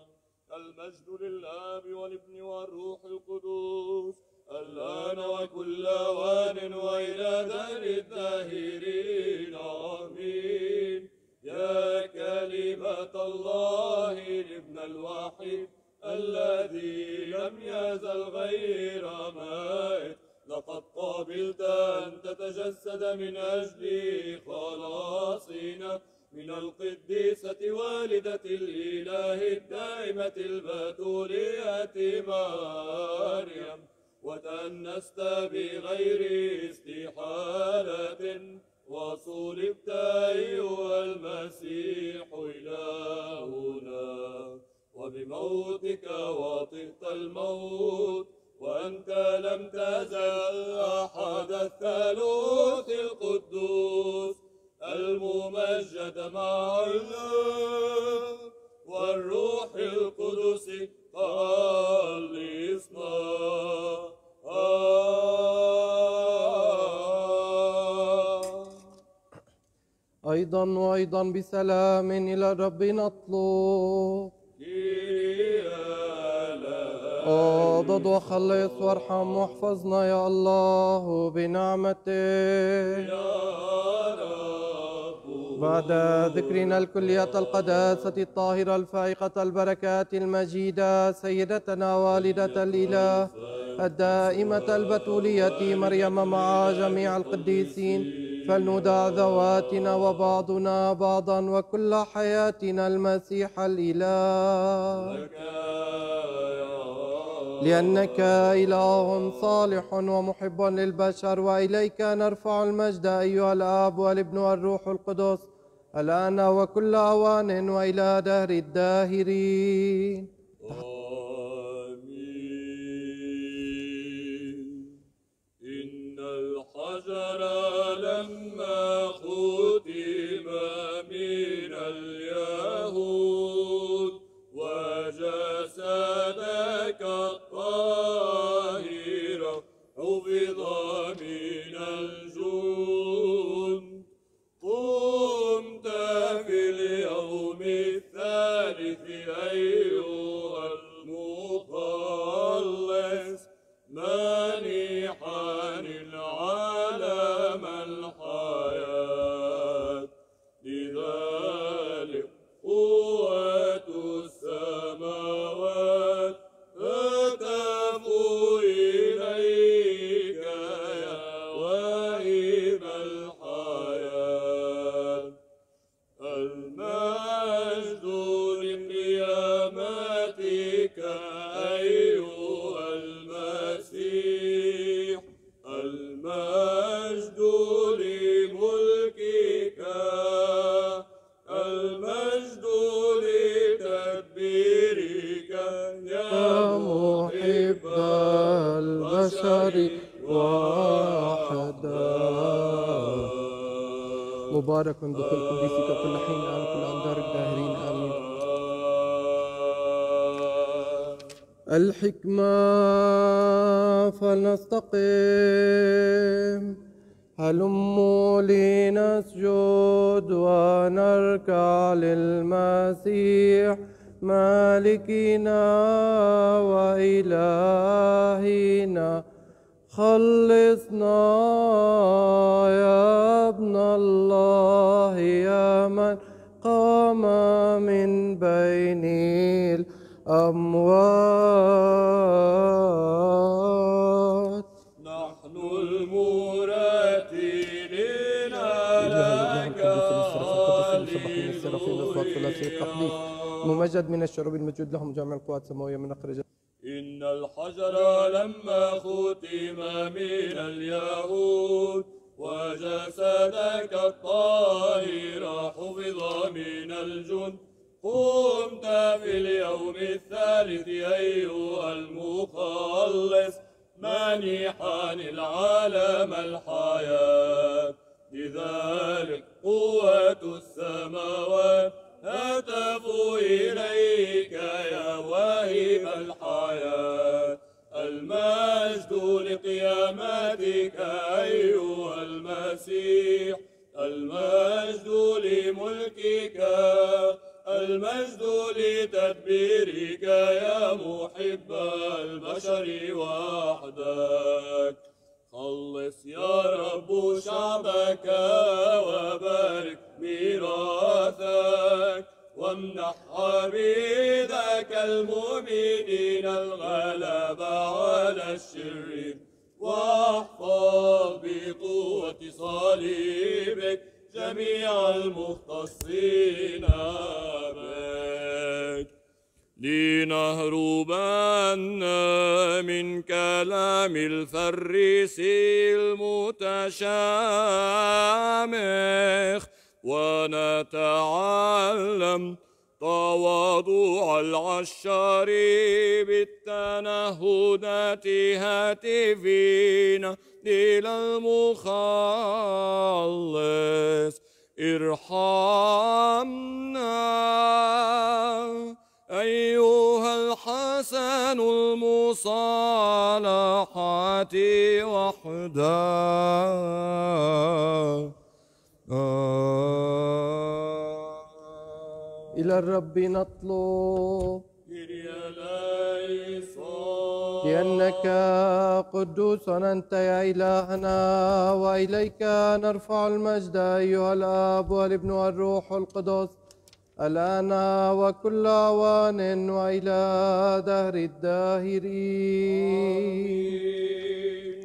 المجد للآب والابن والروح القدوس الآن وكل أوان وإلى دار الداهرين آمين يا كلمة الله الابن الواحد الذي لم يزل غير مائت لقد قبلت أن تتجسد من أجل خلاصنا من القديسة والدة الإله الدائمة البتولية مريم. وتأنست بغير استحالة. وصلبت أيها المسيح إلهنا. وبموتك وطئت الموت وأنت لم تزل أحد الثالوث القدوس الممجد مع الله والروح القدس خلصنا. أيضا وأيضا بسلام إلى الرب نطلب اضد وخلص وارحم واحفظنا يا الله بنعمتك بعد ذكرنا الكلية القداسة الطاهرة الفائقة البركات المجيدة سيدتنا والدة الإله الدائمة البتولية مريم مع جميع القديسين فلندع ذواتنا وبعضنا بعضا وكل حياتنا المسيح الإله. لأنك إله صالح ومحب للبشر وإليك نرفع المجد أيها الآب والابن والروح القدس. الآن وكل أوان وإلى دهر الداهرين. آمين. إن الحجر لما ختم من اليهود وجسدك الطاهر حفظ من الجند. قمت في اليوم الثالث أيها المخلص مانحا مبارك دخول قديسك كل حين. آن كل أنظار الداهرين. آمين. الحكمة فلنستقم هلموا لنسجد ونركع للمسيح مالكنا وإلهنا خلصنا يا الأموات نحن المرتلين لك ممجد من الشعوب الموجود لهم جامع القوات السماوية من أخرج إن الحجر لما ختم من اليهود وجسدك الطاهر حفظ من الجند. قمت في اليوم الثالث أيها المخلص مانحا العالم الحياة. لذلك قوة السماوات هتفوا إليك يا واهب الحياة. المجد لقيامتك أيها المسيح. المجد لملكك المجد لتدبيرك يا محب البشر وحدك. خلص يا رب شعبك وبارك ميراثك وامنح عبيدك المؤمنين الغلبة على الشر واحفظ بقوة صليبك جميع المختصين بك. لنهربن من كلام الفريسي المتشامخ ونتعلم تواضع العشار بالتنهدات هاتفين إلى المخلص ارحمنا. أيها الحسن المصالحات وحدا إلى الرب نطلب لأنك قدوس أنت يا إلهنا وإليك نرفع المجد أيها الآب والابن والروح القدس. الآن وكل أوان وإلى دهر الداهرين.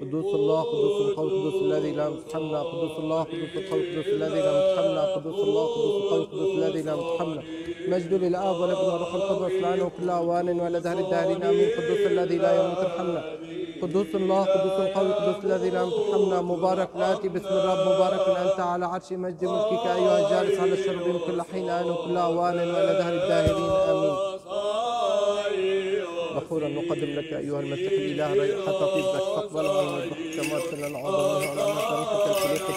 قدوس الله قدوس القوي قدوس الذي لا يمتحنا قدوس الله قدوس القوي قدوس الذي لا يمتحنا قدوس الله قدوس القوي قدوس الذي لا يمتحنا مجد للآب والابن والروح القدس الآن وكل أوان وإلى دهر الداهرين آمين. قدوس الذي لا يموت ارحمنا قدوس الله قدوس القوي قدوس الذي لا يمتحنا مبارك الآتي باسم الرب. مبارك أنت على عرش مجد ملكك أيها الجالس على الشرب كل حين آن وكل أوان وإلى دهر الداهرين بخورا نقدم لك أيها المسيح الإله ريحة طيبك فاقبلها من كما أرسلنا عظمها على أن طريقك الخليق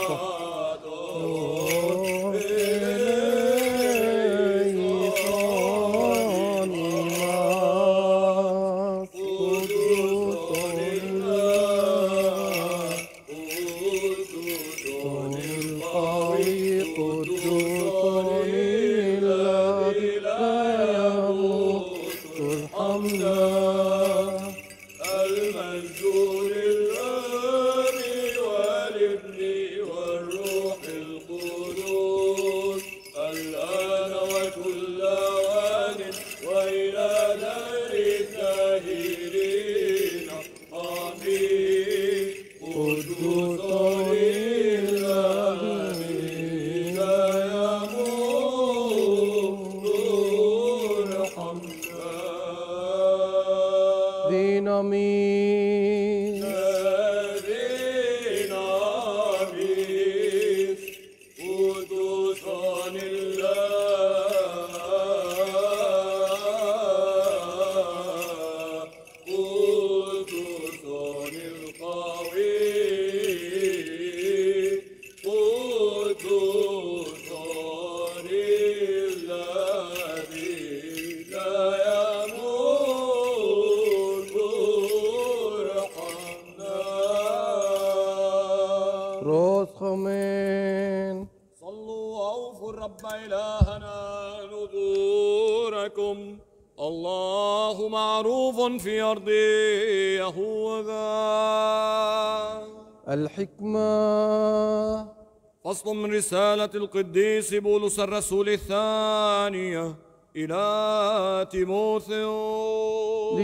القديس بولس الرسول الثانية إلى تيموثيوس.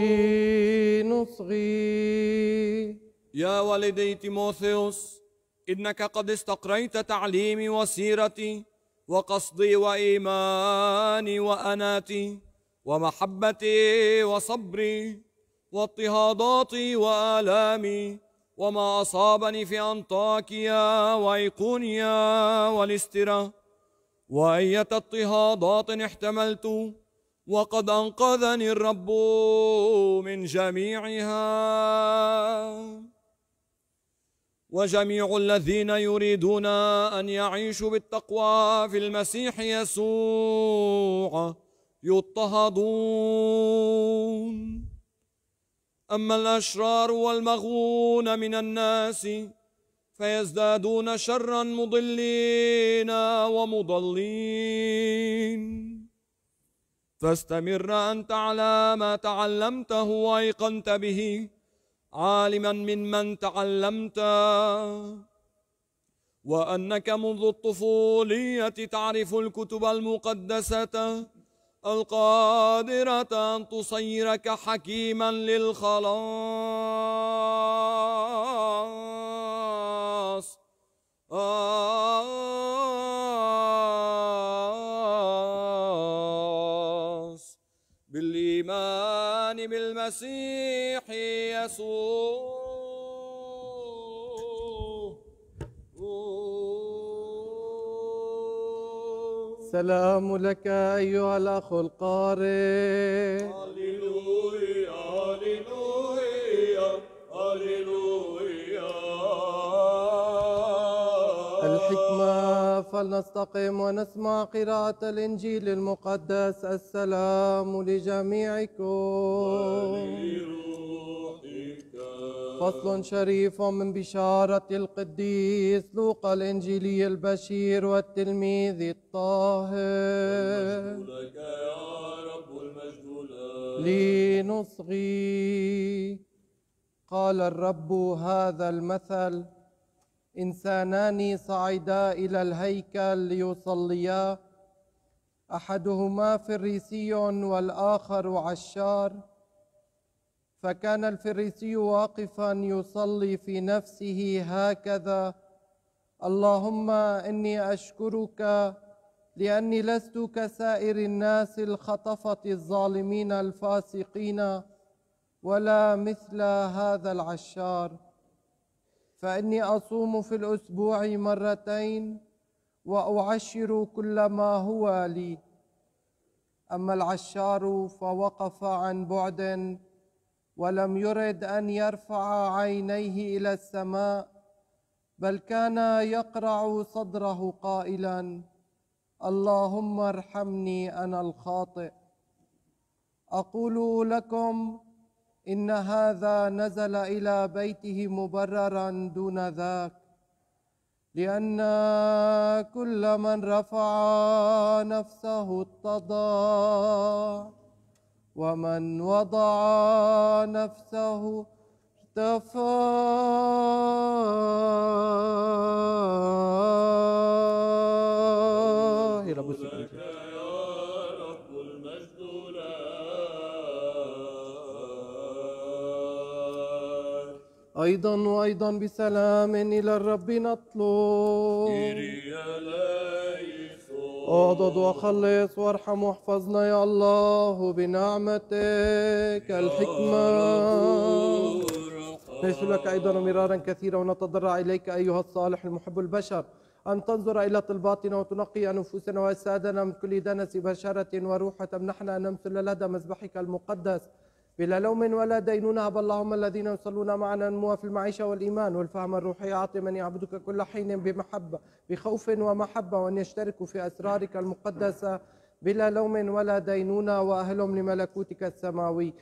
لنصغي يا والدي تيموثيوس إنك قد استقريت تعليمي وسيرتي وقصدي وإيماني وأناتي ومحبتي وصبري واضطهاداتي وآلامي وما أصابني في أنطاكيا وأيقونيا والاسترا وأية اضطهادات احتملت وقد أنقذني الرب من جميعها وجميع الذين يريدون أن يعيشوا بالتقوى في المسيح يسوع يضطهدون أما الأشرار والمغون من الناس فيزدادون شرا مضلين ومضلين. فاستمر أنت على ما تعلمته وأيقنت به عالما ممن تعلمت. وأنك منذ الطفولية تعرف الكتب المقدسة. القادرة أن تصيرك حكيما للخلاص. آس بالإيمان بالمسيح يسوع. سلام لك أيها الأخ القارئ. هللويا هللويا هللويا الحكمة فلنستقم ونسمع قراءة الإنجيل المقدس. السلام لجميعكم. فصل شريف من بشارة القديس لوقا الإنجيلي البشير والتلميذ الطاهر. لك يا رب المجد لنصغي قال الرب هذا المثل إنسانان صعدا إلى الهيكل ليصليا. أحدهما فريسي والآخر عشار. فكان الفريسي واقفا يصلي في نفسه هكذا. اللهم إني أشكرك لأني لست كسائر الناس الخطفة الظالمين الفاسقين ولا مثل هذا العشار. فإني أصوم في الأسبوع مرتين وأعشر كل ما هو لي. أما العشار فوقف عن بعد ولم يرد أن يرفع عينيه إلى السماء بل كان يقرع صدره قائلا اللهم ارحمني أنا الخاطئ. أقول لكم إن هذا نزل إلى بيته مبررا دون ذاك لأن كل من رفع نفسه اتضع ومن وضع نفسه ارتفع يا رب أيضا وأيضا بسلام إلى الرب نطلب. أعضد وخلص وارحم واحفظنا يا الله بنعمتك الحكمة. نسألك أيضا مرارا كثيرا ونتضرع إليك أيها الصالح المحب البشر أن تنظر إلى طلباتنا وتنقي نفوسنا وأجسادنا من كل دنس بشرة وروح تمنحنا أن نمثل لدى مذبحك المقدس. بلا لوم ولا دينونة هب اللهم الذين يصلون معنا نموا في المعيشة والإيمان والفهم الروحي أعطي من يعبدك كل حين بمحبة بخوف ومحبة وأن يشتركوا في أسرارك المقدسة بلا لوم ولا دينونة وأهلهم لملكوتك السماوي.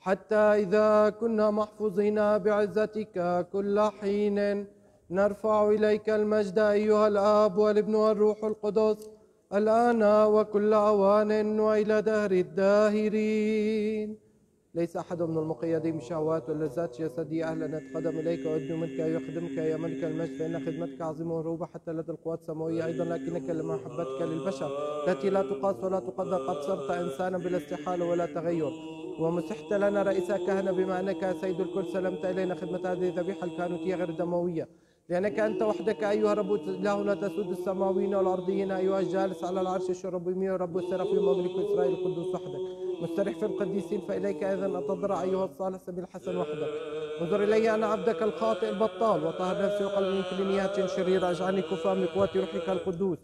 حتى إذا كنا محفوظين بعزتك كل حين نرفع إليك المجد أيها الآب والابن والروح القدس الآن وكل أوان وإلى دهر الداهرين. ليس أحد من المقيدين بشهوات واللذات جسدية أهلا نتقدم إليك وأدنو منك يخدمك يا ملك المجد فإن خدمتك عظيمة وروبة حتى لدى القوات السماوية. أيضا لكنك لمحبتك للبشر. التي لا تقاس ولا تقدر قد صرت إنسانا بلا استحالة ولا تغير. ومسحت لنا رئيس الكهنة بما أنك سيد الكل سلمت إلينا خدمة هذه الذبيحة الكهنوتية غير دموية لأنك أنت وحدك أيها الرب إلهنا تسود السماويين والأرضيين. أيها الجالس على العرش الشربيمي ورب السرافيم وملك إسرائيل القدوس وحدك. مستريح في القديسين فإليك أيضا أتضرع أيها الصالح سبيل الحسن وحدك انظر إلي أنا عبدك الخاطئ البطال وطهر نفسي وقلبي من كل نيات شريرة. اجعلني كفا من قوة روحك القدوس.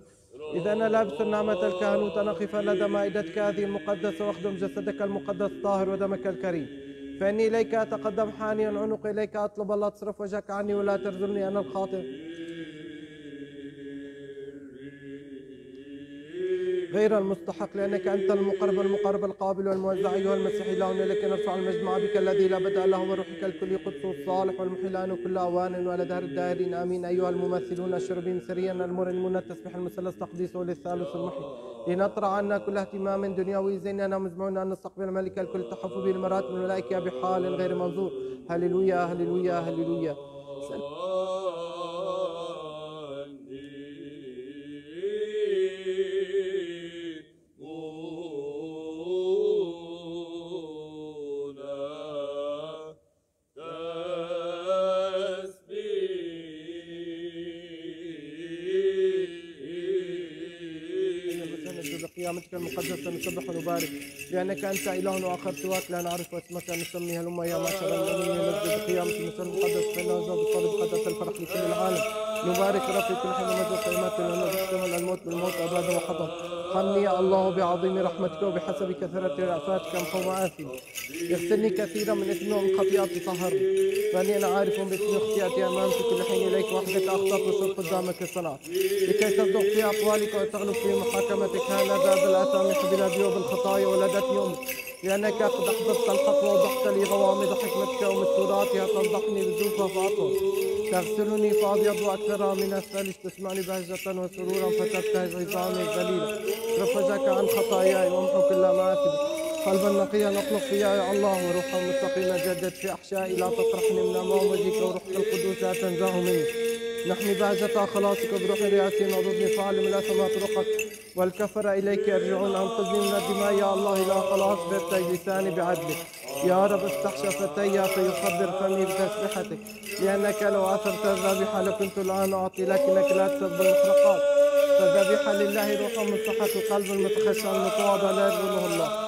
إذا أنا لابس نعمة الكهنوت أنا أقف لدى مائدتك هذه المقدسة وأخدم جسدك المقدس الطاهر ودمك الكريم. فإني إليك أتقدم حانيا عنق إليك أطلب الله تصرف وجهك عني ولا ترزلني أنا الخاطئ. غير المستحق لأنك أنت المقرب المقرب القابل والموزع أيها المسيح. إلهنا لك نرفع المجد مع بك الذي لا بدأ له وروحك الكل قدس الصالح والمحلان كل أوان وعلى دهر الداهرين آمين. أيها الممثلون الشربين سريا المرنمون التسبيح المثلث تقديسه للثالث المحي. لنطرح عنا كل اهتمام دنيوي زيننا مزمعون أن نستقبل ملك الكل تحف به المراتب الملائكة بحال غير منظور هللويا هللويا هللويا. بقيامتك المقدسة نسبح ونبارك لأنك أنت إله وآخر سواك لا نعرف اسمك نسمي هلما يا معشر المؤمنين نسجد بقيامة المسيح المقدس فإنه جاء بالصليب قدس الفرح لكل العالم. نبارك رب في كل حين ومجد كلمات لأنه الموت بالموت أبدا وحطم حمني يا الله بعظيم رحمتك وبحسب كثرة رأفاتك امحو معاصي اغسلني كثيرا من إثمي ومن خطيئتي طهرني فأني أنا عارف باسم خطيئتي امامك كل حين إليك وحدك أخطأت وصرت قدامك الصلاة. لكي تصدق في أقوالك وتغلب في محاكمتك هذا باب الاثام حبل وبالخطايا ولدتني أمك لأنك قد أحببت الحق ووضحت لي غوامض حكمتك ومستوراتها تنضحني بزوفها فاطر تغسلني فأبيض وأكثر من الثلج تسمعني بهجة وسرورا فتبتهج عظامي الذليلة رفجك عن خطاياي وامحو كل مآثمي قلبا نقيا نخلق فيها يا الله وروحا مستقيما جدد في احشائي لا تطرحني من امام وجهك وروحك القدوس لا تنزه مني. نحمي بهجة خلاصك بروح رئاسي نضدني فاعلم الاثم طرقك والكفر إليك يرجعون انقذني من الدماء يا الله لا خلاص بيرتج لساني بعدلك. يا رب استحشى فتي فيخبر فمي بتسبحتك لأنك لو اثرت الذبيحة لكنت الآن أعطي لكنك لا تسب المحرقات فالذبيحة لله روح مستحق القلب المتخشع المتواضع لا يرجله الله.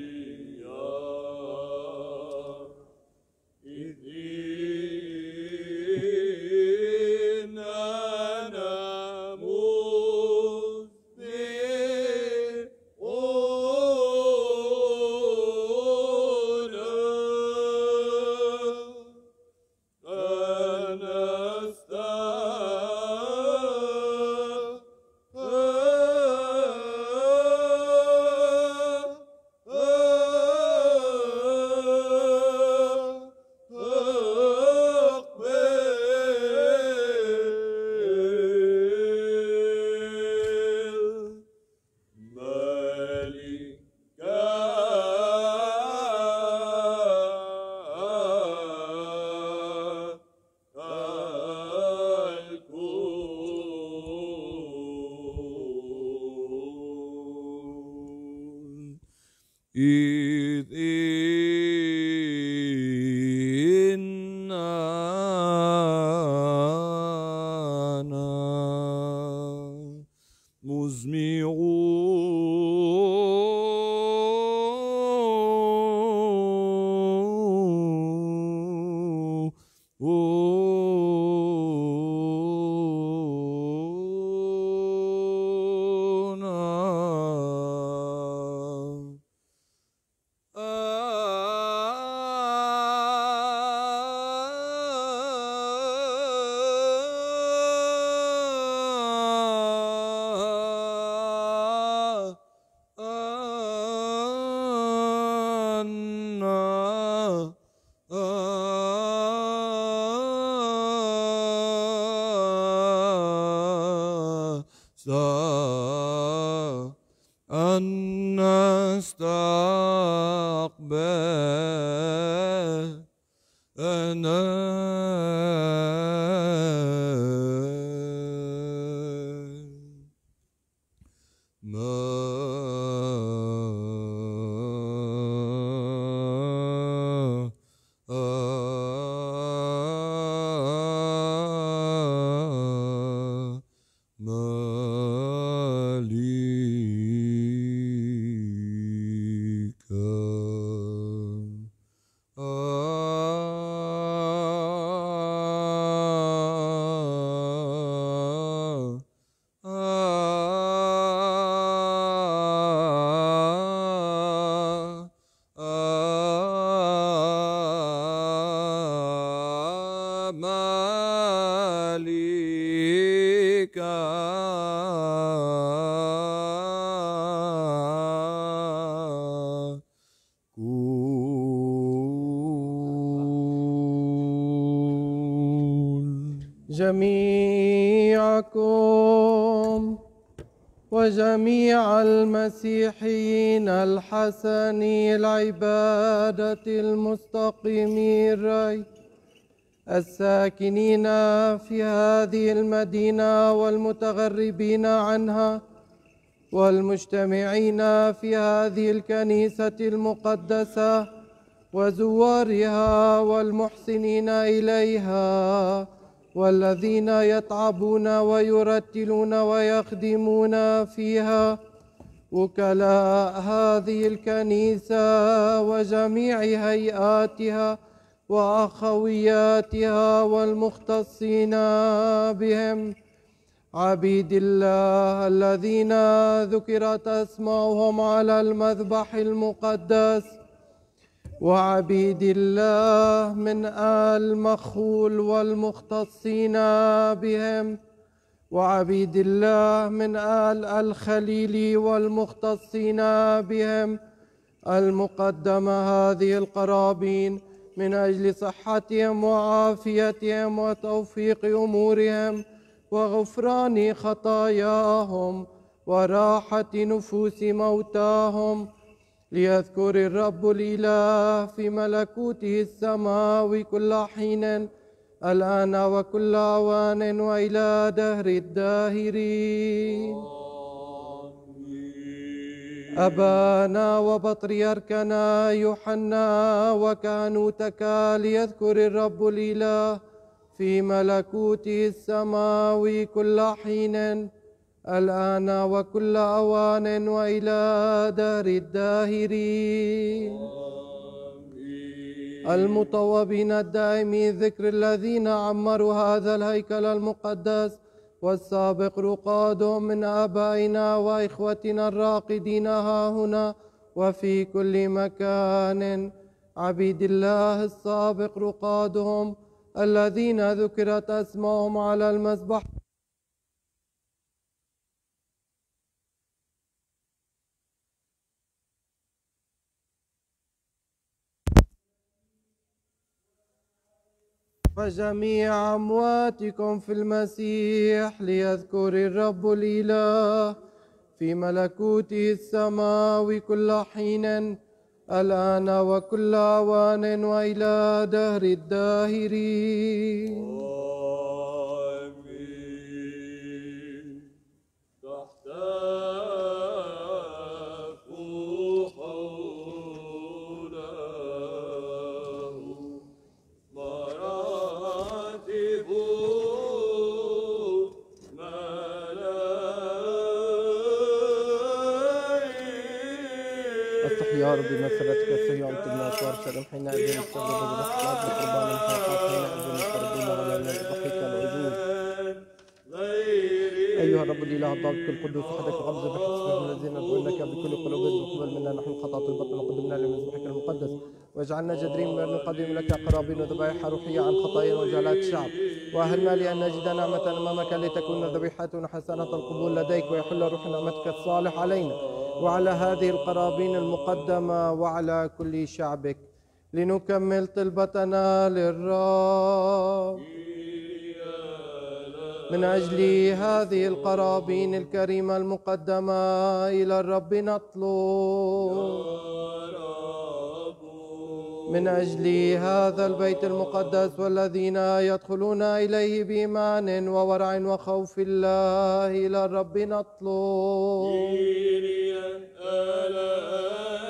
إننا وجميع المسيحيين الحسني العبادة المستقيمين الري الساكنين في هذه المدينة والمتغربين عنها والمجتمعين في هذه الكنيسة المقدسة وزوارها والمحسنين إليها. والذين يتعبون ويرتلون ويخدمون فيها وكلاء هذه الكنيسة وجميع هيئاتها وأخوياتها والمختصين بهم. عبيد الله الذين ذكرت أسماؤهم على المذبح المقدس وعبيد الله من آل مخول والمختصين بهم. وعبيد الله من آل الخليل والمختصين بهم. المقدمة هذه القرابين من أجل صحتهم وعافيتهم وتوفيق أمورهم وغفران خطاياهم وراحة نفوس موتاهم ليذكر الرب الإله في ملكوته السماوي كل حين الآن وكل أوان وإلى دهر الداهرين. أبانا وبطريركنا يوحنا وكانوتك ليذكر الرب الإله في ملكوته السماوي كل حين. الآن وكل أوان وإلى دار الداهرين. المطوبين الدائمين ذكر الذين عمروا هذا الهيكل المقدس والسابق رقادهم من آبائنا وإخوتنا الراقدين ها هنا وفي كل مكان. عبيد الله السابق رقادهم الذين ذكرت أسماءهم على المذبح وجميع أمواتكم في المسيح ليذكر الرب الإله في ملكوته السماوي كل حين الآن وكل أوان وإلى دهر الداهرين. سلام حينئذ نستغرب برحمات بقربان الحقات حينئذ نقربون على مذبحك العذور أيها الرب الإله الضابط القدوس وحدك القبض بحسب الذين ندعونك بكل قلوب واقبل منا نحن خطأة البطن وقدمنا لمذبحك المقدس. واجعلنا جدرين نقدم لك قرابين وذبائح روحية عن خطايا وجهالات الشعب وأهلنا لأن نجد نعمة أمامك لتكون ذبيحتنا حسنة القبول لديك ويحل روح نعمتك الصالح علينا. وعلى هذه القرابين المقدمة وعلى كل شعبك. لنكمل طلبتنا للرب. من أجل هذه القرابين الكريمة المقدمة إلى الرب نطلب. من أجل هذا البيت المقدس والذين يدخلون إليه بإيمان وورع وخوف الله إلى الرب نطلب.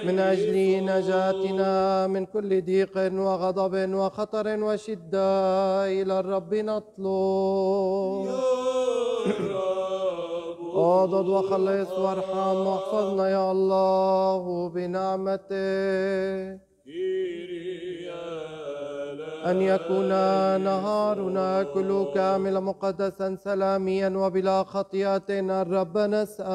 من أجل نجاتنا من كل ضيق وغضب وخطر وشدة إلى الرب نطلب. اعضد وخلص وارحم واحفظنا يا الله بنعمتك أن يكون نهارنا كله كاملا مقدسا سلاميا وبلا خطيئة. الرب نسأل.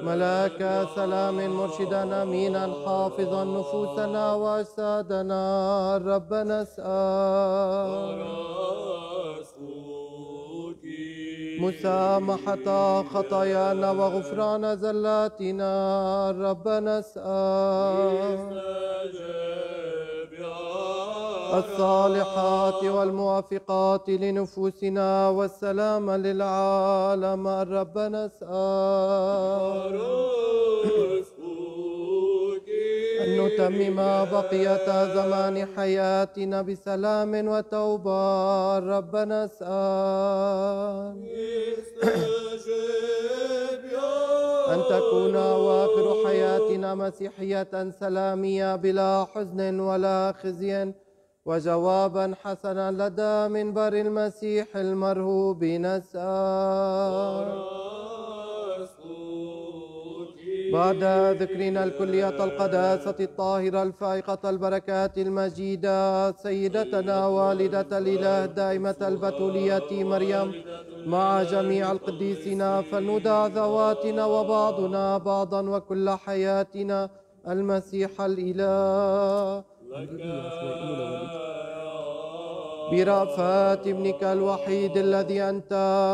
ملاك سلام مرشدا أمينا حافظا نفوسنا وأجسادنا الرب نسأل. مسامحة خطايانا وغفران زلاتنا. الرب نسأل. الصالحات والموافقات لنفوسنا والسلام للعالم. الرب نسأل. أن نتمم بقية زمان حياتنا بسلام وتوبة. الرب نسأل. أن تكون أواخر حياتنا مسيحية سلامية بلا حزن ولا خزي وجوابا حسنا لدى منبر المسيح المرهوب. نسأل. بعد ذكرنا الكلية القداسة الطاهرة الفائقة البركات المجيدة سيدتنا والدة الإله الدائمة البتولية مريم مع جميع القديسين فلندع ذواتنا وبعضنا بعضا وكل حياتنا المسيح الإله. برأفات ابنك الوحيد الذي أنت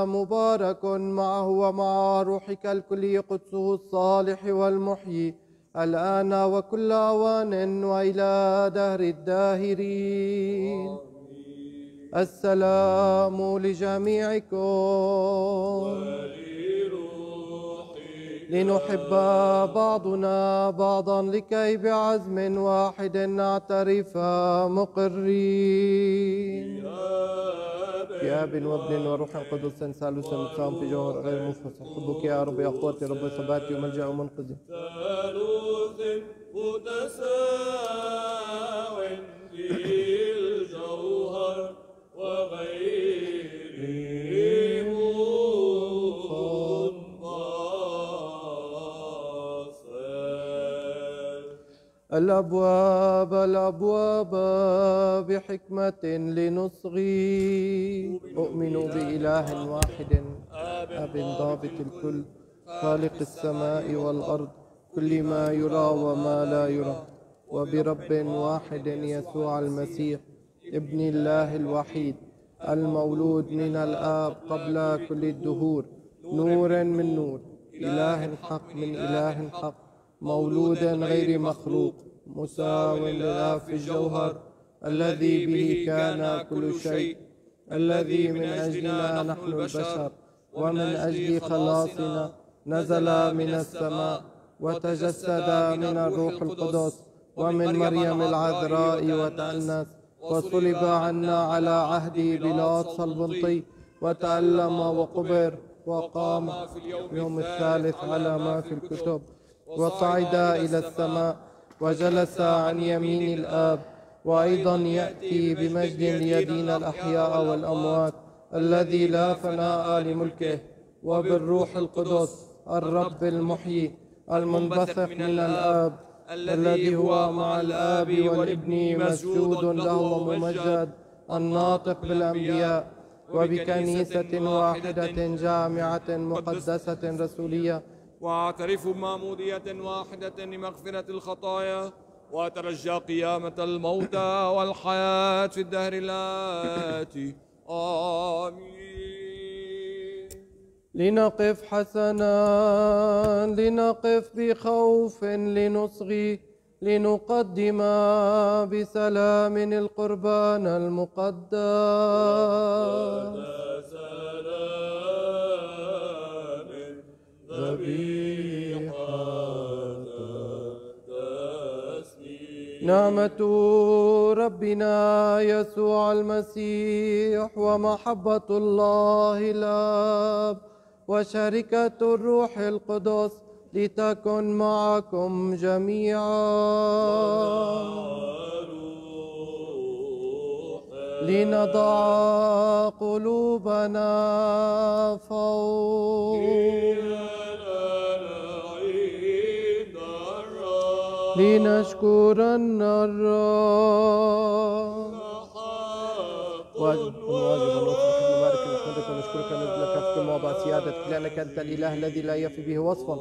مبارك معه ومع روحك الكلي قدسه الصالح والمحيي الآن وكل أوان وإلى دهر الداهرين. السلام لجميعكم. لنحب بعضنا بعضا لكي بعزم واحد نعترف مقرين. يا ابن وابن وروح قدس ثالث متساهم في جوهر غير منفصل. حبك يا رب يا قوتي رب ثباتي وملجأ ومنقذي ثالوث متساو الأبواب الأبواب بحكمة لنصغي. أؤمن بإله واحد أب ضابط الكل خالق السماء والأرض كل ما يرى وما لا يرى. وبرب واحد يسوع المسيح ابن الله الوحيد المولود من الآب قبل كل الدهور نور من نور إله حق من إله حق مولود غير مخلوق. مساو لله في الجوهر الذي به كان كل شيء الذي من أجلنا نحن البشر ومن أجل خلاصنا نزل من السماء وتجسد من الروح القدس ومن مريم العذراء وتأنس وصلب عنا على عهد بيلاطس البنطي وتألم وقبر وقام اليوم الثالث على ما في الكتب. وصعد إلى السماء وجلس عن يمين الآب وأيضا يأتي بمجد ليدين الأحياء والأموات الذي لا فناء لملكه وبالروح القدس الرب المحيي المنبثق من الآب الذي هو مع الآب والابن مسجود له وممجد الناطق بالأنبياء وبكنيسة واحدة جامعة مقدسة رسولية واعترف بمعمودية واحدة لمغفرة الخطايا وأترجى قيامة الموتى والحياة في الدهر الآتي. آمين. لنقف حسنا لنقف بخوف لنصغي لنقدم بسلام القربان المقدس. نعمة ربنا يسوع المسيح ومحبة الله الآب وشركة الروح القدس لتكن معكم جميعا. لنضع قلوبنا فوق. لنشكرن الرب. نحمدك ونشكرك نزلك في كل موضع سيادتك لأنك أنت الإله الذي لا يفي به وصفا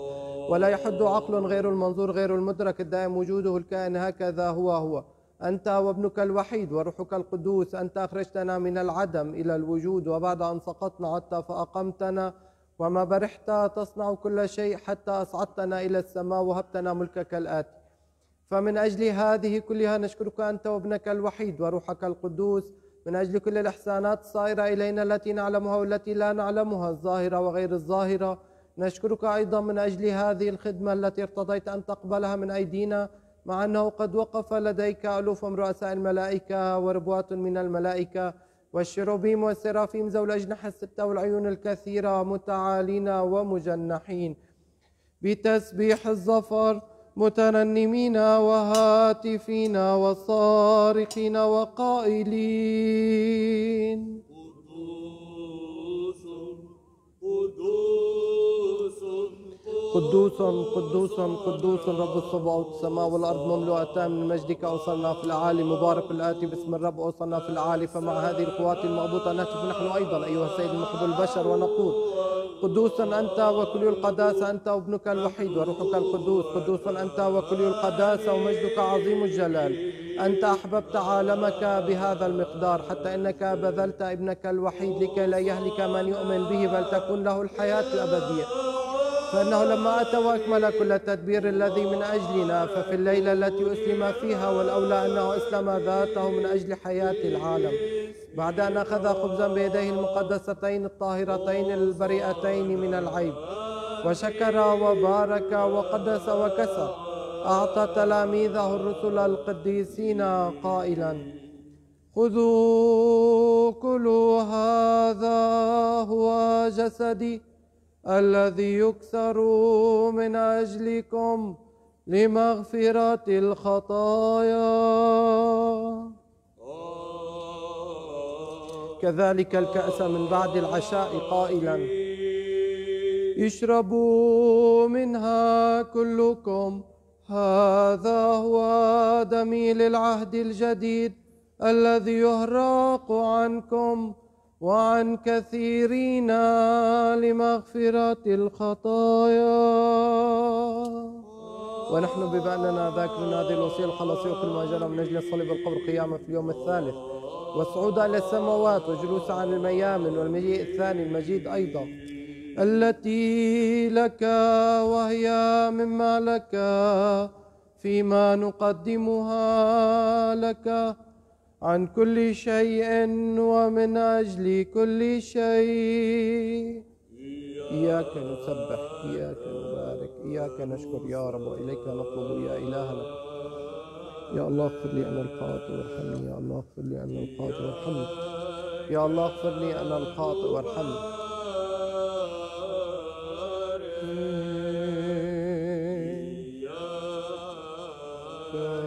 ولا يحد عقل غير المنظور غير المدرك. الدائم وجوده الكائن هكذا هو هو. أنت وابنك الوحيد وروحك القدوس أنت أخرجتنا من العدم إلى الوجود وبعد أن سقطنا عدت فأقمتنا وما برحت تصنع كل شيء حتى أصعدتنا إلى السماء وهبتنا ملكك الآتي. فمن أجل هذه كلها نشكرك أنت وابنك الوحيد وروحك القدوس من أجل كل الإحسانات الصائرة إلينا التي نعلمها والتي لا نعلمها الظاهرة وغير الظاهرة نشكرك أيضا من أجل هذه الخدمة التي ارتضيت أن تقبلها من أيدينا مع أنه قد وقف لديك ألوف من رؤساء الملائكة وربوات من الملائكة. والشروبيم والسرافيم ذوي الأجنحة الستة والعيون الكثيرة متعالين ومجنحين. بتسبيح الظفر مترنمين وهاتفين وصارخين وقائلين. قدوس قدوس. قدوس رب الصباوت السماء والارض مملوءتان من مجدك أوصلنا في الاعالي مبارك الآتي باسم الرب أوصلنا في الاعالي فمع هذه القوات المغبوطه نهتف نحن أيضا أيها السيد المحب البشر ونقول قدوس أنت وكل القداسة أنت وابنك الوحيد وروحك القدوس. قدوس أنت وكل القداسة ومجدك عظيم الجلال. أنت أحببت عالمك بهذا المقدار. حتى إنك بذلت ابنك الوحيد لكي لا يهلك من يؤمن به بل تكون له الحياة الأبدية. فإنه لما أتى وأكمل كل التدبير الذي من أجلنا ففي الليلة التي أسلم فيها والأولى أنه أسلم ذاته من أجل حياة العالم. بعد أن أخذ خبزا بيديه المقدستين الطاهرتين البريئتين من العيب. وشكر وبارك وقدس وكسر. أعطى تلاميذه الرسل القديسين قائلا خذوا كلوا هذا هو جسدي. الذي يكسر من أجلكم لمغفرة الخطايا. كذلك الكأس من بعد العشاء قائلا. اشربوا منها كلكم. هذا هو دمي للعهد الجديد الذي يهراق عنكم. وعن كثيرين لمغفرة الخطايا. ونحن بما أننا ذاكرون هذه الوصية الخلاصية وكل ما جرى من أجل الصليب والقبر قيامة في اليوم الثالث. والصعود إلى السماوات والجلوس عن الميامن والمجيء الثاني المجيد أيضا. التي لك وهي مما لك فيما نقدمها لك. عن كل شيء ومن أجل كل شيء. إياك نسبح إياك نبارك إياك نشكر. يا رب وإليك نطلب. يا إلهنا. يا الله اغفر لي أنا الخاطئ وارحمني. يا الله اغفر لي أنا الخاطئ وارحمني. يا الله اغفر لي أنا الخاطئ وارحمني. نشكر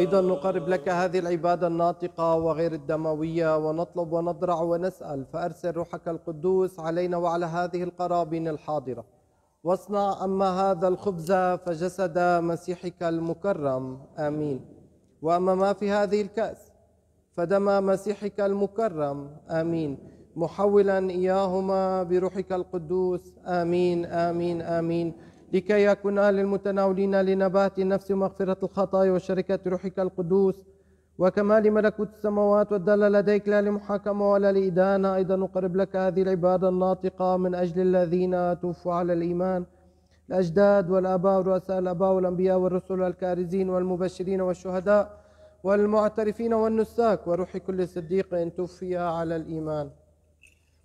أيضا نقرب لك هذه العبادة الناطقة وغير الدموية ونطلب ونضرع ونسأل فأرسل روحك القدوس علينا وعلى هذه القرابين الحاضرة. واصنع أما هذا الخبز فجسد مسيحك المكرم. آمين. وأما ما في هذه الكأس فدم مسيحك المكرم. آمين. محولا إياهما بروحك القدوس. آمين آمين آمين. لكي يكونا للمتناولين لنبات النفس ومغفرة الخطايا وشركة روحك القدوس. وكمال ملكوت السماوات والدالة لديك لا لمحاكمة ولا لإدانة. أيضا نقرب لك هذه العبادة الناطقة من أجل الذين توفوا على الإيمان. الأجداد والآباء ورؤساء الآباء والأنبياء والرسل والكارزين والمبشرين والشهداء والمعترفين والنساك وروح كل صديق توفي على الإيمان.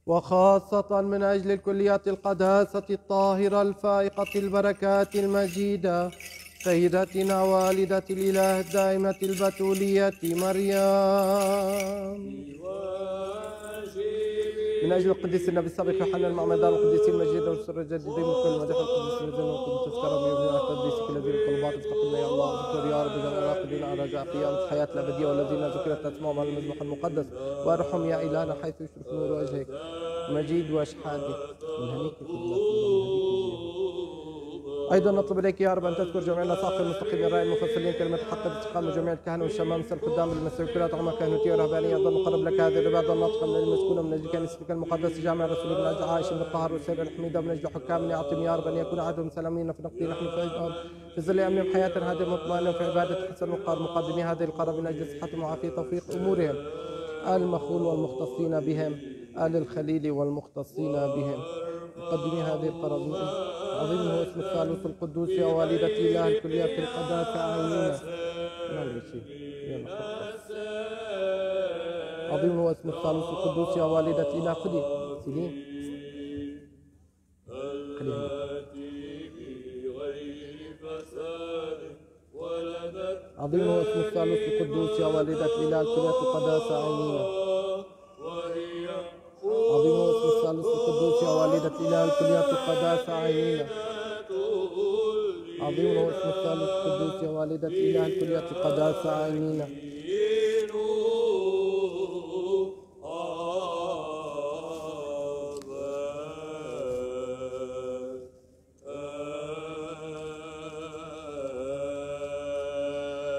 وخاصة من أجل الكليات القداسة الطاهرة الفائقة البركات المجيدة سيدتنا والدة الإله الدائمة البتولية مريم. من أجل القديس النبي السابق يوحنا المعمدان القديس المجيد والسر الجديد من كل مدح القديس الذين وكنت تذكر بيوم القديس كل ذي الطلبات افتح لنا يا الله. اذكر يا رب جميع الراقدين على رجاء قيام الحياة الأبدية والذين ذكرت أسمائهم على المذبح المقدس. وأرحم يا إلهنا حيث يشرق نور وجهك. مجيد وأشحاده من هنيك في الله. من هنيك أيضا نطلب إليك يا رب أن تذكر جميع الاصحاب المستقيمين الراي المفصلين كلمة الحق باستقامه جميع الكهنة والشمامسه الخدام المسيح كلها طعمه كهنوتيه ورهبانية. أيضا نقرب لك هذه العباده الناطقه من المسكونة من أجل كنيستك المقدسه جامع الرسول بن أجل عائشة بن الطهر والسير الحميده من أجل حكامنا. اعطهم يا رب أن يكون عهدهم سلامين في نقدي نحن في في ظل أمنهم حياه هذه المطمئنه وفي عبادة حسن وقار مقدمي. هذه القرب من أجل صحتهم وعافية توفيق أمورهم. المخول والمختصين بهم آل الخليل والمختصين بهم. مقدمي هذه القرابين عظيم هو اسم الثالوث القدوس يا والدة إله الكلية القداسة معلش يلا خلاص. عظيم هو اسم الثالوث القدوس يا والدة إله. خدي سيدين خليها عظيم هو اسم الثالوث القدوس يا والدة إله الكلية القداسة عينينا عينينا عظيم هو اسم الثالوث القدوس يا والدة إله الكلية القداسة عينينا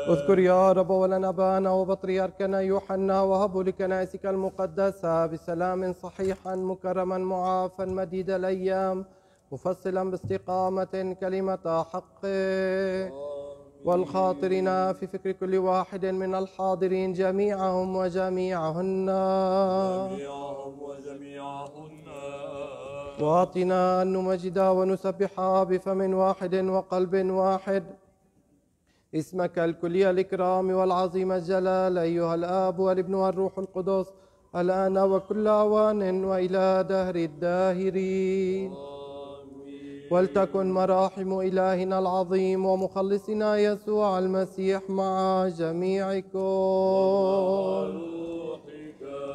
اذكر يا رب ولنا أبانا وبطريركنا يوحنا وهب لكنائسك المقدسة بسلام صحيحا مكرما معافا مديد الأيام. مفصلا باستقامة كلمة حق. والخاطرين في فكر كل واحد من الحاضرين جميعهم وجميعهن. واعطنا أن نمجد ونسبح بفم واحد وقلب واحد. اسمك الكلي الإكرام والعظيم الجلال. أيها الآب والابن والروح القدس. الآن وكل أوان وإلى دهر الداهرين. ولتكن مراحم إلهنا العظيم ومخلصنا يسوع المسيح مع جميعكم.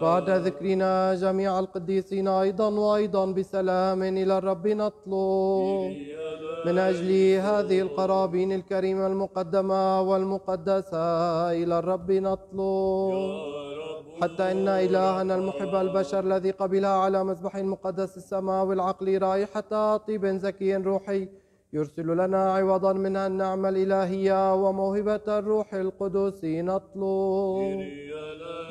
بعد ذكرنا جميع القديسين أيضا وأيضا بسلام إلى الرب نطلب. من أجل هذه القرابين الكريمة المقدمة والمقدسة إلى الرب نطلب. حتى إن إلهنا المحب البشر الذي قبلها على مذبح المقدس السماوي العقل رائحة طيب زكي روحي يرسل لنا عوضا من النعمة الإلهية وموهبة الروح القدس. نطلب.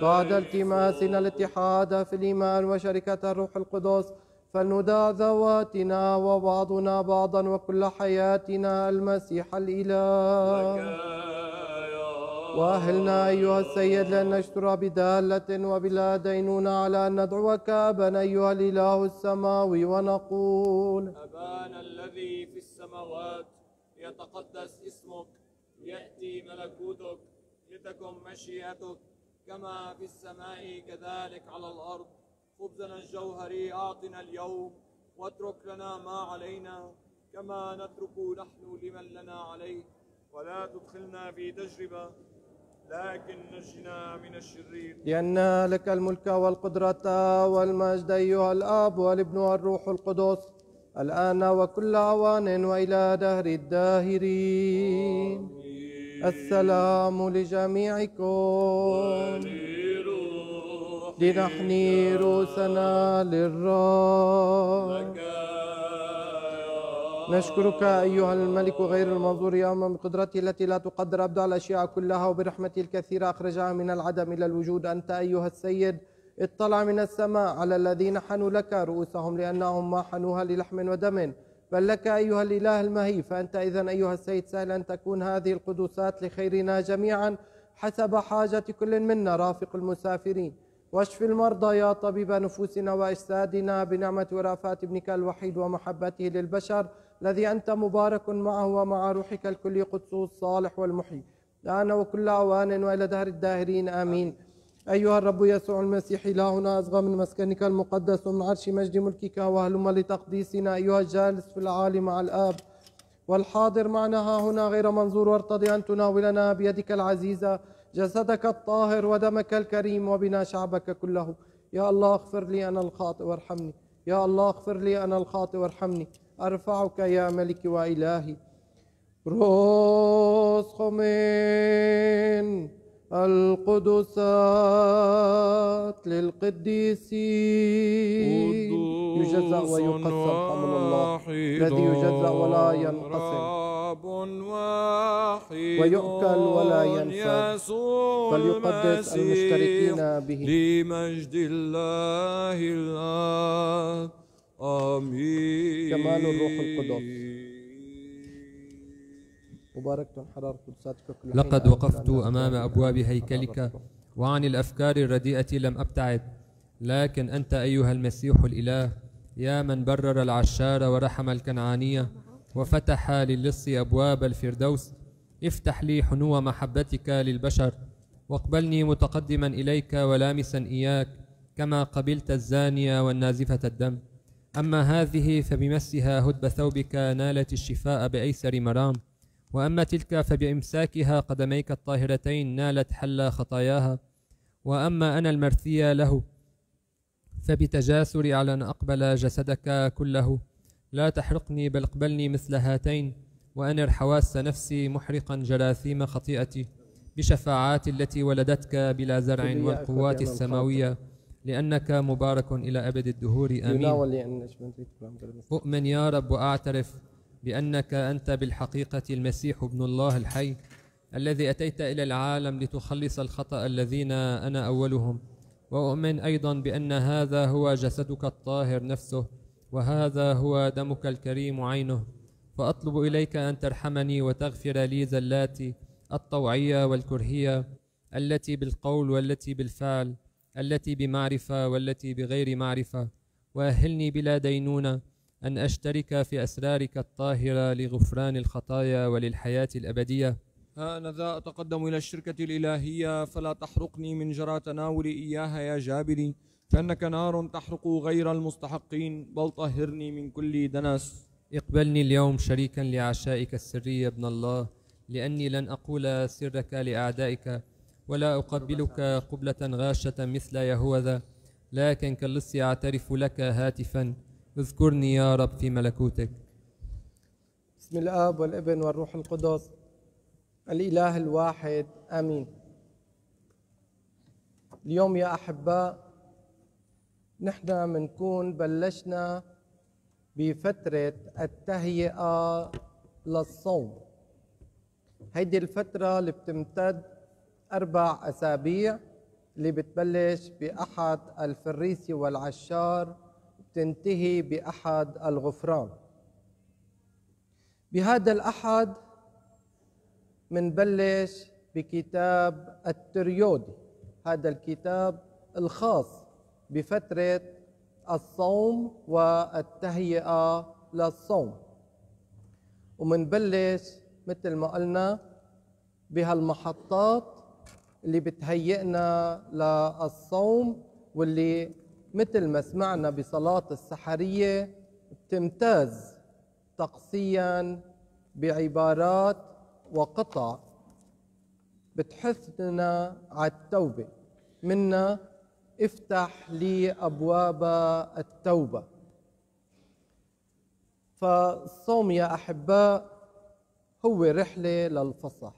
بعد التماسنا الاتحاد في الإيمان وشركة الروح القدس فلندع ذواتنا وبعضنا بعضا وكل حياتنا المسيح الإله. وأهلنا أيها السيد لأن نشتر بدالة وبلا دينونة على أن ندعوك أبا أيها الإله السماوي ونقول. أبانا الذي في السماوات يتقدس اسمك يأتي ملكوتك لتكن مشيئتك كما في السماء كذلك على الأرض. خبزنا الجوهري أعطنا اليوم واترك لنا ما علينا كما نترك نحن لمن لنا عليه. ولا تدخلنا في تجربة لكن نجنا من الشرير. لأن لك الملك والقدرة والمجد أيها الآب والابن والروح القدس الآن وكل أوان وإلى دهر الداهرين. السلام لجميعكم. لنحني رؤوسنا للرب نشكرك أيها الملك غير المنظور يا من بقدرته التي لا تقدر أبدع الأشياء كلها وبرحمته الكثيرة أخرجها من العدم إلى الوجود. أنت أيها السيد اطلع من السماء على الذين حنوا لك رؤوسهم لأنهم ما حنوها للحم ودم. بل لك أيها الإله المهي فأنت إذا أيها السيد سهل أن تكون هذه القدوسات لخيرنا جميعا حسب حاجة كل منا رافق المسافرين. واشف المرضى يا طبيب نفوسنا وأجسادنا بنعمة ورافات ابنك الوحيد ومحبته للبشر الذي أنت مبارك معه ومع روحك الكل قدسه الصالح والمحيي. الآن وكل أوان وإلى دهر الداهرين آمين. أيها الرب يسوع المسيح إلهنا أصغى من مسكنك المقدس ومن عرش مجد ملكك وهلم لتقديسنا. أيها الجالس في العالي مع الآب والحاضر معنا ها هنا غير منظور وارتضي أن تناولنا بيدك العزيزة. جسدك الطاهر ودمك الكريم وبنا شعبك كله. يا الله اغفر لي أنا الخاطئ وارحمني. يا الله اغفر لي أنا الخاطئ وارحمني. أرفعك يا ملكي وإلهي. رسخمين القدسات للقديسين. يجزأ ويقسم حمل الله. الذي يجزأ ولا ينقسم. واحد ويؤكل ولا ينفد فليقدس المشتركين به لمجد الله الآب آمين كمال الروح القدس. مباركة حرارة قدساتك كل حين لقد. وقفت أمام أبواب هيكلك. وعن الأفكار الرديئة لم أبتعد لكن أنت أيها المسيح الإله يا من برر العشار ورحم الكنعانية وفتح للص أبواب الفردوس. افتح لي حنو محبتك للبشر واقبلني متقدما إليك ولامسا إياك كما قبلت الزانية والنازفة الدم. أما هذه فبمسها هدب ثوبك نالت الشفاء بأيسر مرام. وأما تلك فبإمساكها قدميك الطاهرتين نالت حل خطاياها. وأما أنا المرثية له فبتجاسري على أن أقبل جسدك كله. لا تحرقني بل اقبلني مثل هاتين وأنر حواس نفسي محرقا جراثيم خطيئتي بشفاعات التي ولدتك بلا زرع والقوات السماوية. لأنك مبارك إلى أبد الدهور آمين. أؤمن يا رب وأعترف بأنك أنت بالحقيقة المسيح ابن الله الحي الذي أتيت إلى العالم لتخلص الخطأ الذين أنا أولهم. وأؤمن أيضا بأن هذا هو جسدك الطاهر نفسه وهذا هو دمك الكريم عينه فأطلب إليك أن ترحمني وتغفر لي زلاتي الطوعية والكرهية التي بالقول والتي بالفعل التي بمعرفة والتي بغير معرفة. وأهلني بلا دينونة أن أشترك في أسرارك الطاهرة لغفران الخطايا وللحياة الأبدية. هانذا أتقدم إلى الشركة الإلهية فلا تحرقني من جرى تناول إياها يا جابري. فإنك نار تحرق غير المستحقين بل طهرني من كل دنس اقبلني اليوم شريكا لعشائك السرية ابن الله لأني لن أقول سرك لأعدائك ولا أقبلك قبلة غاشة مثل يهوذا لكن كاللص أعترف لك هاتفا. اذكرني يا رب في ملكوتك. بسم الآب والابن والروح القدس الإله الواحد آمين. اليوم يا أحباء نحن منكون بلشنا بفترة التهيئة للصوم. هيدي الفترة اللي بتمتد أربع أسابيع اللي بتبلش بأحد الفريسي والعشار بتنتهي بأحد الغفران. بهذا الأحد منبلش بكتاب التريودي هذا الكتاب الخاص. بفترة الصوم والتهيئة للصوم. ومنبلش مثل ما قلنا بهالمحطات اللي بتهيئنا للصوم واللي مثل ما سمعنا بصلاة السحرية بتمتاز تقصيا بعبارات وقطع بتحثنا على التوبة. منا افتح لي أبواب التوبة. فالصوم يا أحباء هو رحلة للفصح.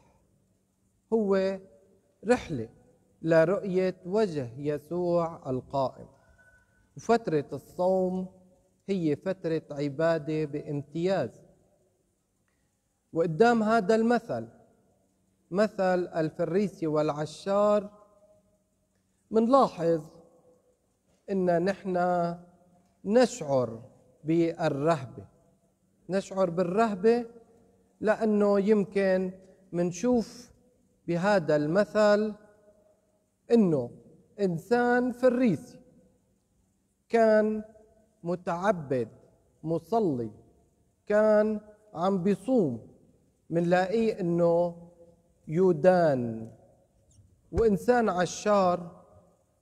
هو رحلة لرؤية وجه يسوع القائم. وفترة الصوم هي فترة عبادة بامتياز. وقدام هذا المثل مثل الفريسي والعشار منلاحظ إن نحن نشعر بالرهبة. نشعر بالرهبة لأنه يمكن منشوف بهذا المثل إنه إنسان فريسي كان متعبد مصلي كان عم بيصوم منلاقيه إنه يدان وإنسان عشار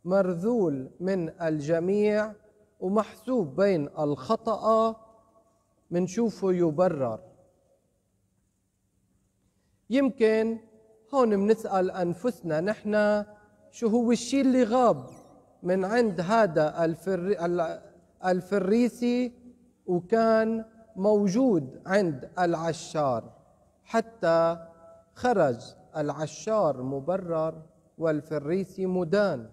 مرذول من الجميع ومحسوب بين الخطأ منشوفه يبرر. يمكن هون منسأل أنفسنا نحن شو هو الشيء اللي غاب من عند هذا الفر... الفريسي وكان موجود عند العشار حتى خرج العشار مبرر والفريسي مدان.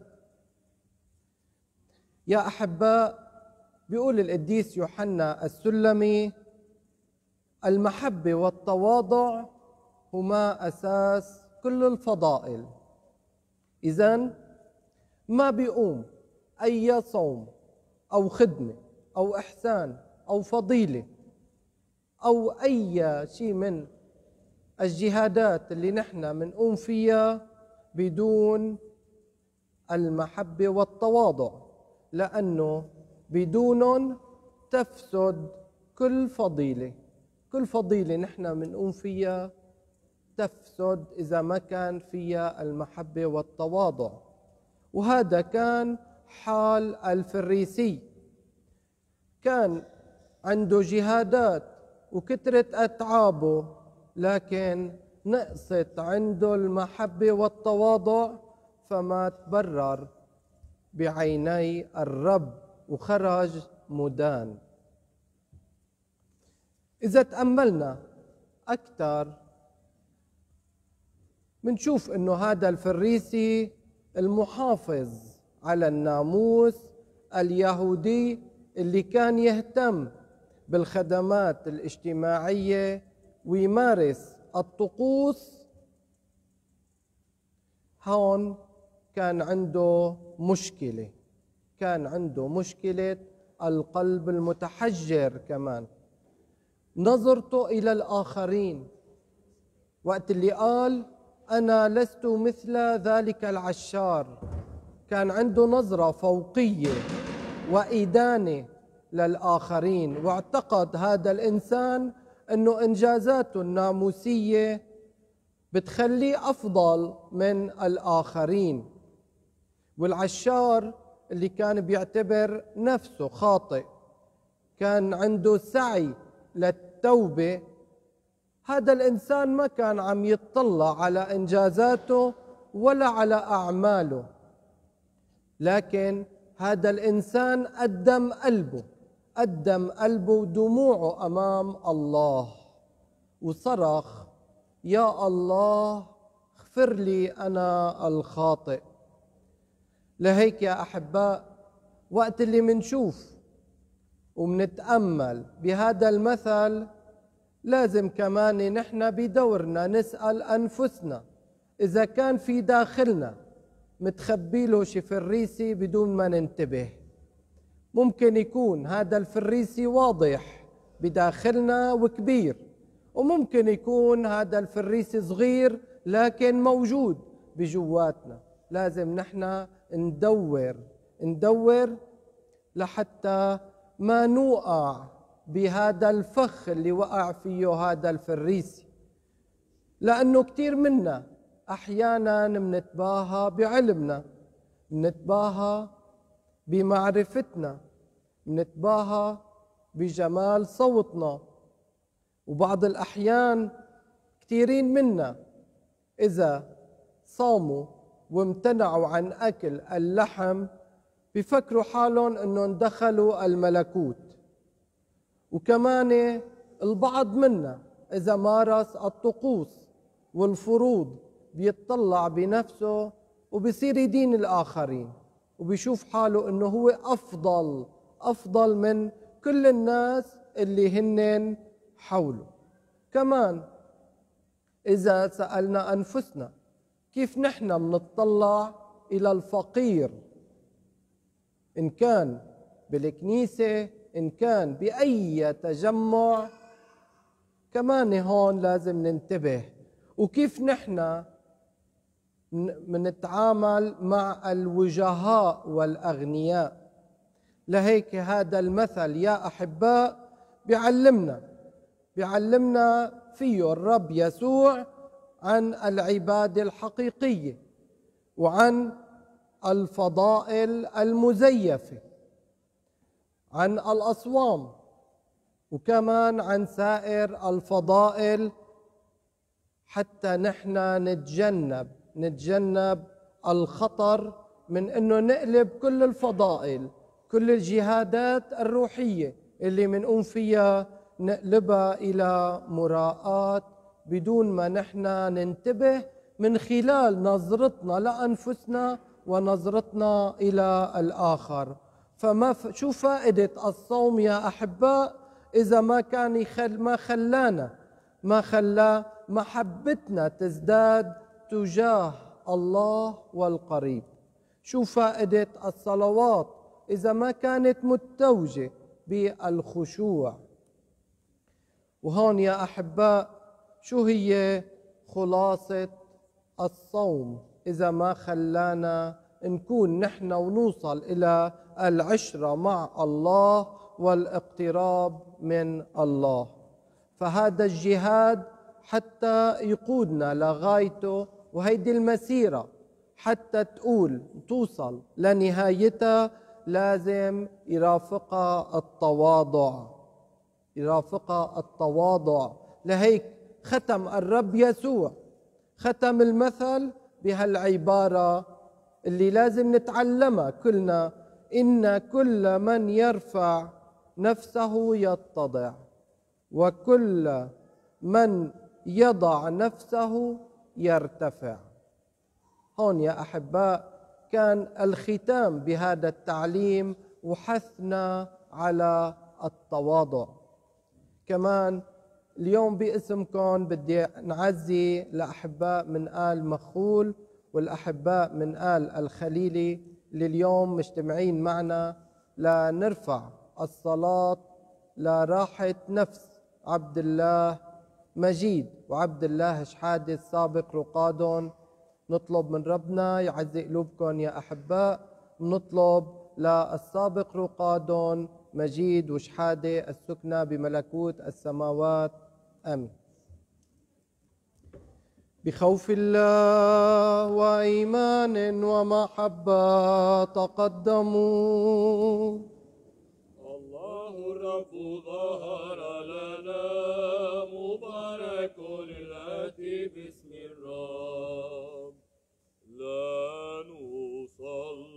يا أحباء بيقول القديس يوحنا السلمي المحبة والتواضع هما أساس كل الفضائل. اذا ما بيقوم أي صوم أو خدمة أو إحسان أو فضيلة أو أي شيء من الجهادات اللي نحن منقوم فيها بدون المحبة والتواضع. لأنه بدونهم تفسد كل فضيلة. كل فضيلة نحن منقوم فيها تفسد إذا ما كان فيها المحبة والتواضع. وهذا كان حال الفريسي. كان عنده جهادات وكثرة أتعابه لكن نقصت عنده المحبة والتواضع فما تبرر. بعيني الرب وخرج مدان. إذا تأملنا أكثر منشوف إنه هذا الفريسي المحافظ على الناموس اليهودي اللي كان يهتم بالخدمات الاجتماعية ويمارس الطقوس. هون كان عنده مشكلة. كان عنده مشكلة القلب المتحجر كمان. نظرته إلى الآخرين. وقت اللي قال أنا لست مثل ذلك العشار. كان عنده نظرة فوقية وإدانة للآخرين. واعتقد هذا الإنسان إنه إنجازاته الناموسية بتخليه أفضل من الآخرين. والعشار اللي كان بيعتبر نفسه خاطئ كان عنده سعي للتوبة. هذا الإنسان ما كان عم يطلع على إنجازاته ولا على أعماله. لكن هذا الإنسان قدم قلبه قدم قلبه ودموعه أمام الله. وصرخ يا الله اغفر لي أنا الخاطئ. لهيك يا أحباء وقت اللي منشوف ومنتأمل بهذا المثل لازم كمان نحن بدورنا نسأل أنفسنا إذا كان في داخلنا متخبي له شي فريسي بدون ما ننتبه. ممكن يكون هذا الفريسي واضح بداخلنا وكبير وممكن يكون هذا الفريسي صغير لكن موجود بجواتنا. لازم نحن ندور ندور لحتى ما نوقع بهذا الفخ اللي وقع فيه هذا الفريسي لأنه كثير منا أحيانا منتباهى بعلمنا منتباهى بمعرفتنا منتباهى بجمال صوتنا. وبعض الأحيان كثيرين منا إذا صاموا وامتنعوا عن أكل اللحم بفكروا حالهم أنهم دخلوا الملكوت. وكمان البعض منا إذا مارس الطقوس والفروض بيطلع بنفسه وبصير يدين الآخرين وبيشوف حاله أنه هو أفضل أفضل من كل الناس اللي هن حوله. كمان إذا سألنا أنفسنا كيف نحن منطلع إلى الفقير؟ إن كان بالكنيسة إن كان بأي تجمع كمان هون لازم ننتبه. وكيف نحن منتعامل مع الوجهاء والأغنياء؟ لهيك هذا المثل يا أحباء بيعلمنا بيعلمنا فيه الرب يسوع عن العبادة الحقيقية وعن الفضائل المزيفة عن الأصوام وكمان عن سائر الفضائل حتى نحن نتجنب نتجنب الخطر من إنه نقلب كل الفضائل كل الجهادات الروحية اللي منقوم فيها نقلبها إلى مراءات بدون ما نحن ننتبه من خلال نظرتنا لأنفسنا ونظرتنا إلى الآخر. فما ف... شو فائدة الصوم يا أحباء؟ إذا ما كان يخل... ما خلانا ما خلى محبتنا تزداد تجاه الله والقريب. شو فائدة الصلوات؟ إذا ما كانت متوجة بالخشوع. وهون يا أحباء شو هي خلاصة الصوم؟ إذا ما خلانا نكون نحن ونوصل إلى العشرة مع الله والاقتراب من الله. فهذا الجهاد حتى يقودنا لغايته وهيدي المسيرة. حتى تقول توصل. لنهايتها لازم يرافقها التواضع. يرافقها التواضع. لهيك ختم الرب يسوع. ختم المثل بهالعبارة اللي لازم نتعلمها كلنا. إن كل من يرفع نفسه يتضع وكل من يضع نفسه يرتفع. هون يا أحباء كان الختام بهذا التعليم وحثنا على التواضع. كمان اليوم باسمكم بدي نعزي الاحباء من آل مخول والأحباء من آل الخليلي اللي اليوم مجتمعين معنا لنرفع الصلاة لراحة نفس عبد الله مجيد وعبد الله شحادة السابق رقادهم. نطلب من ربنا يعزي قلوبكم يا أحباء. نطلب للسابق رقادون مجيد وشحادة السكنى بملكوت السماوات. آمين. بخوف الله وإيمان ومحبة تقدموا. الله الرب ظهر لنا مبارك الآتي باسم الرب. لا نصلي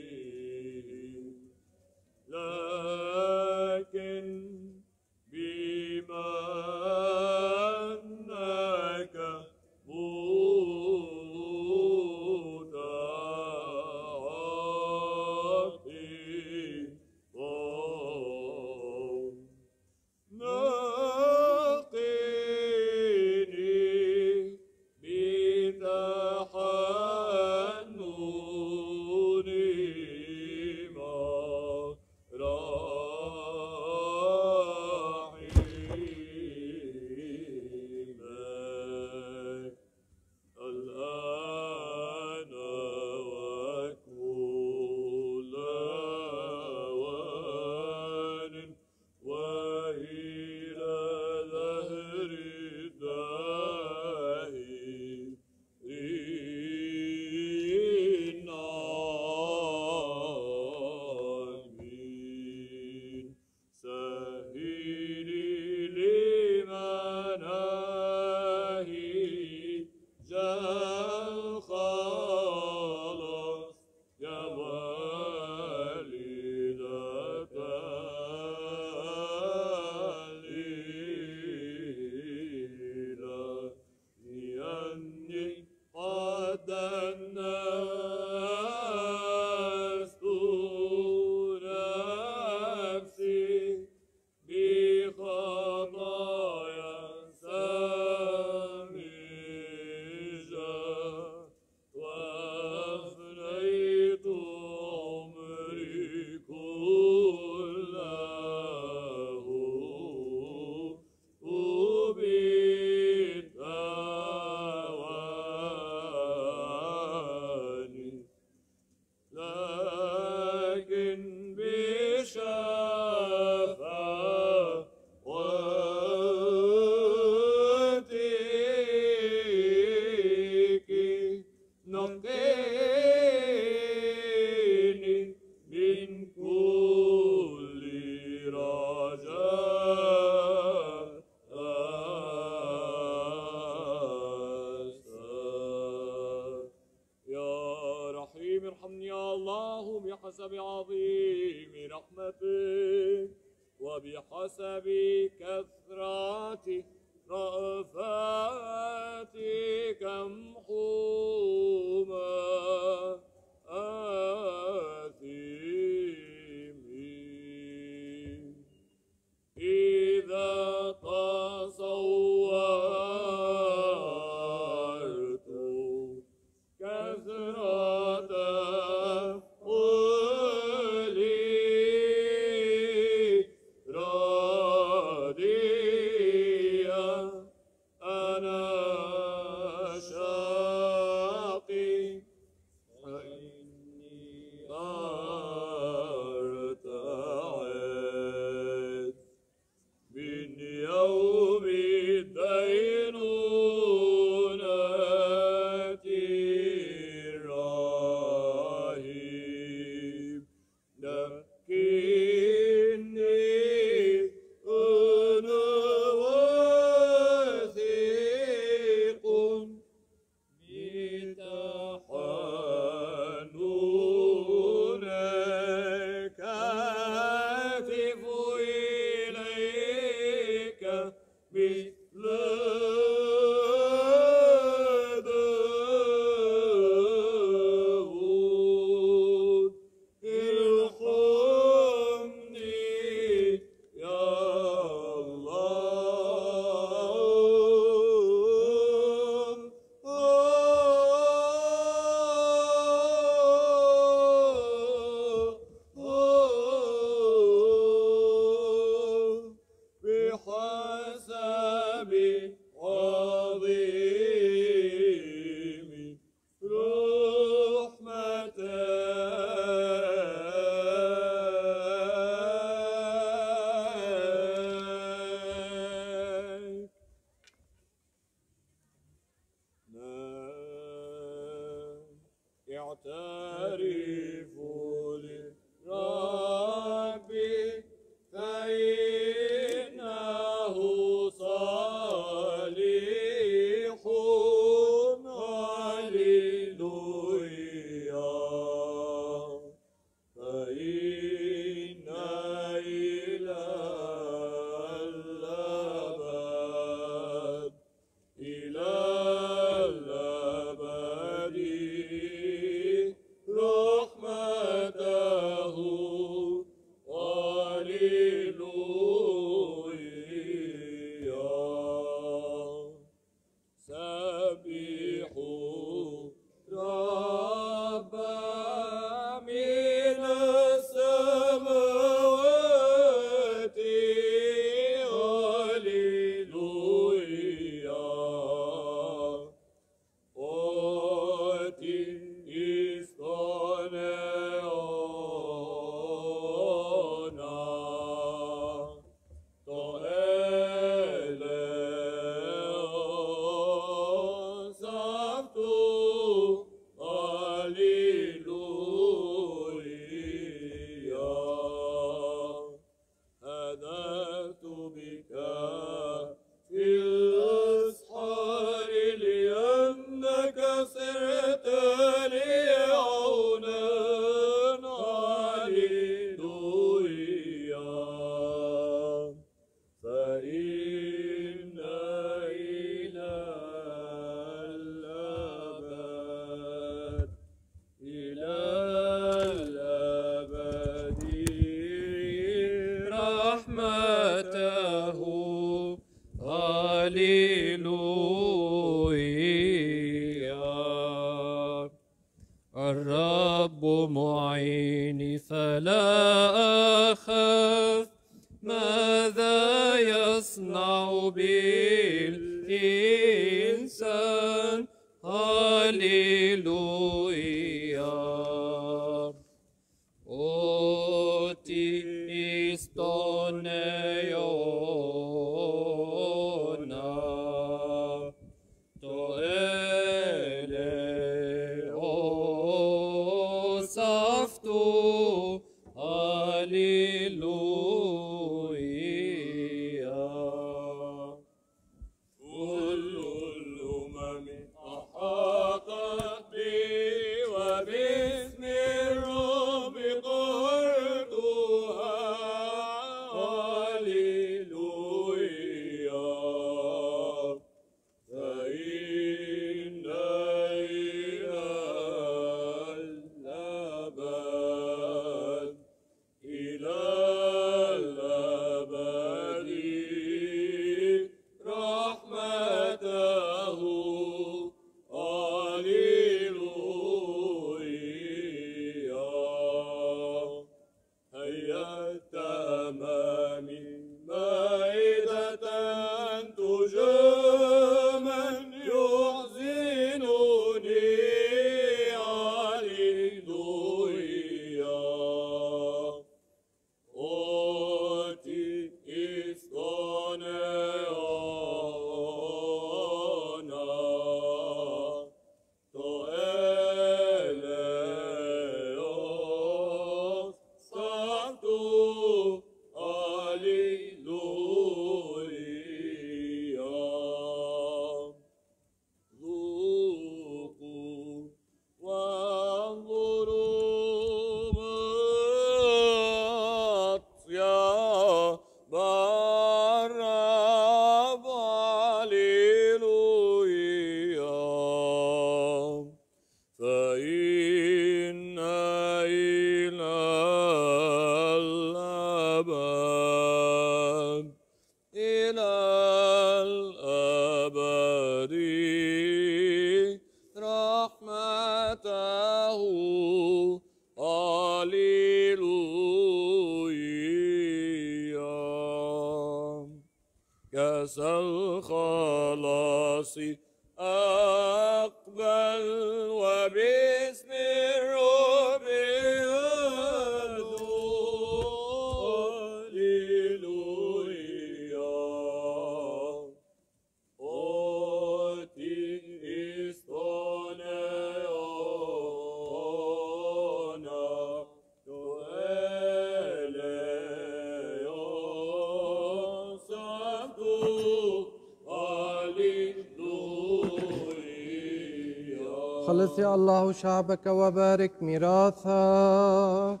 الله شعبك وبارك ميراثك.